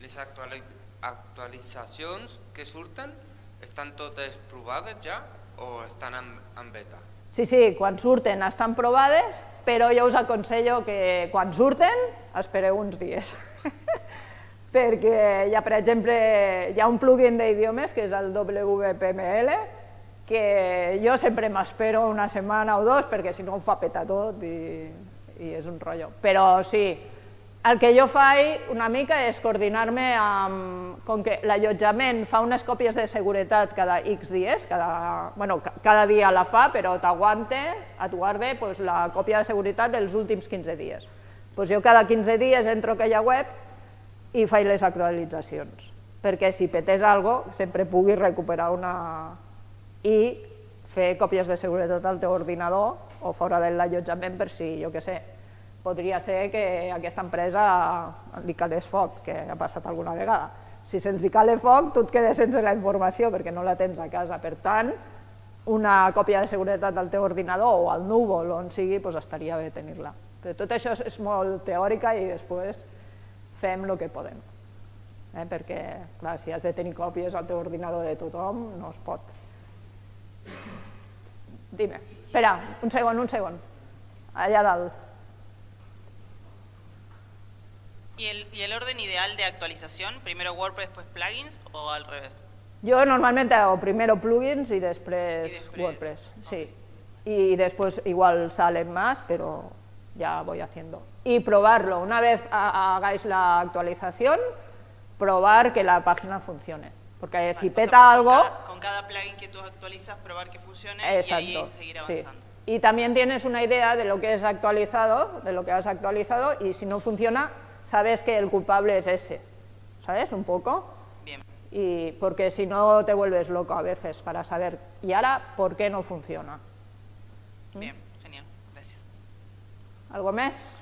Les actuali actualitzacions que surten estan totes provades ja o estan en, en beta? Sí, sí, quan surten estan provades, però jo us aconsello que quan surten espereu uns dies. Perquè ha, per exemple, hi ha un plugin d'idiomes que és el WPML, que jo sempre m'espero una setmana o dos perquè si no ho fa petar tot i, i és un rotllo. Però sí, el que jo faig una mica és coordinar-me amb... Com que l'allotjament fa unes còpies de seguretat cada X dies, cada, bueno, cada dia la fa, però t'aguante, et guarde pues, la còpia de seguretat dels últims 15 dies. Pues jo cada 15 dies entro a aquella web i faig les actualitzacions, perquè si petés algo sempre pugui recuperar una... i fer còpies de seguretat al teu ordinador o fora de l'allotjament per si, jo què sé, podria ser que aquesta empresa li calés foc, que ha passat alguna vegada. Si se'ns hi cale foc, tu et quedes sense la informació perquè no la tens a casa. Per tant, una còpia de seguretat del teu ordinador o al núvol, on sigui, doncs estaria bé tenir-la. Però tot això és molt teòrica i després fem el que podem. Eh? Perquè, clar, si has de tenir còpies al teu ordinador de tothom, no es pot. Dime. Espera, un segon, un segon. Allà dalt. ¿Y el, ¿Y el orden ideal de actualización? ¿Primero WordPress, después plugins o al revés? Yo normalmente hago primero plugins y después, Y después, WordPress, sí. Y después igual salen más, pero ya voy haciendo. Y probarlo, una vez ha- hagáis la actualización, probar que la página funcione. Porque si Vale, o sea, peta con algo, cada- con cada plugin que tú actualizas, probar que funcione y ahí Exacto, seguir sí. avanzando. Y también tienes una idea de lo que es actualizado, de lo que has actualizado, y si no funciona, sabes que el culpable es ese, ¿sabes? Un poco. Bien. Y porque si no te vuelves loco a veces para saber, ¿y ahora por qué no funciona? Bien, genial. Gracias. Algo més?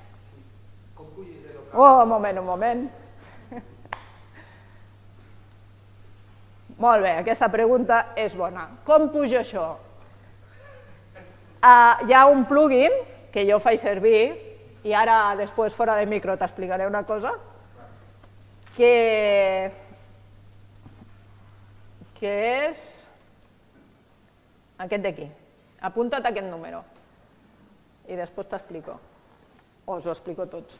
Oh, un moment, un moment. Molt bé, aquesta pregunta és bona. Com pujo això? Uh, hi ha un plugin que jo faig servir i ara després fora de micro t'explicaré una cosa que, que és aquest d'aquí. Apunta't aquest número i després t'explico, o us ho explico tots.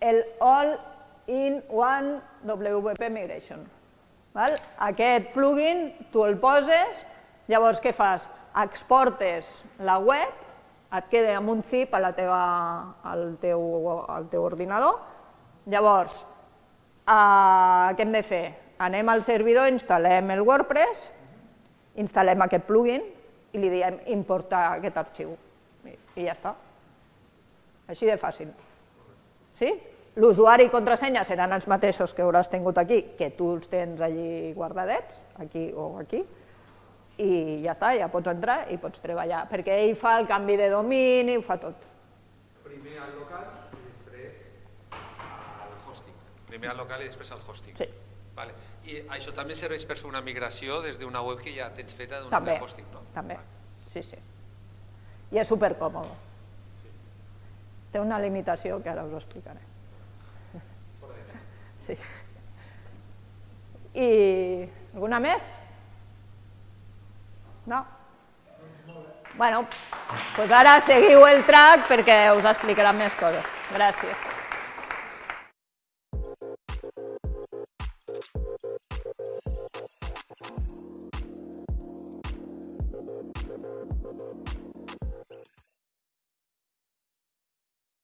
El All-in-One WP Migration. Val? Aquest plugin tu el poses, llavors què fas? Exportes la web, et queda amb un zip a la teva, al, teu, al teu ordinador, llavors eh, què hem de fer? Anem al servidor, instal·lem el WordPress, instal·lem aquest plugin i li diem importar aquest arxiu. I, i ja està. Així de fàcil. Sí? L'usuari i contrasenya seran els mateixos que hauràs tingut aquí, que tu els tens allí guardadets, aquí o aquí, i ja està, ja pots entrar i pots treballar, perquè ell fa el canvi de domini, ho fa tot. Primer al local i després al hosting. Primer al local i després al hosting. Sí. Vale. I això també serveix per fer una migració des d'una web que ja tens feta d'un altre hosting, no? també, sí, sí. I és supercòmode. Té una limitació que ara us explicaré. Sí. I alguna més? No? Bueno, doncs ara seguiu el track perquè us explicaran més coses. Gràcies.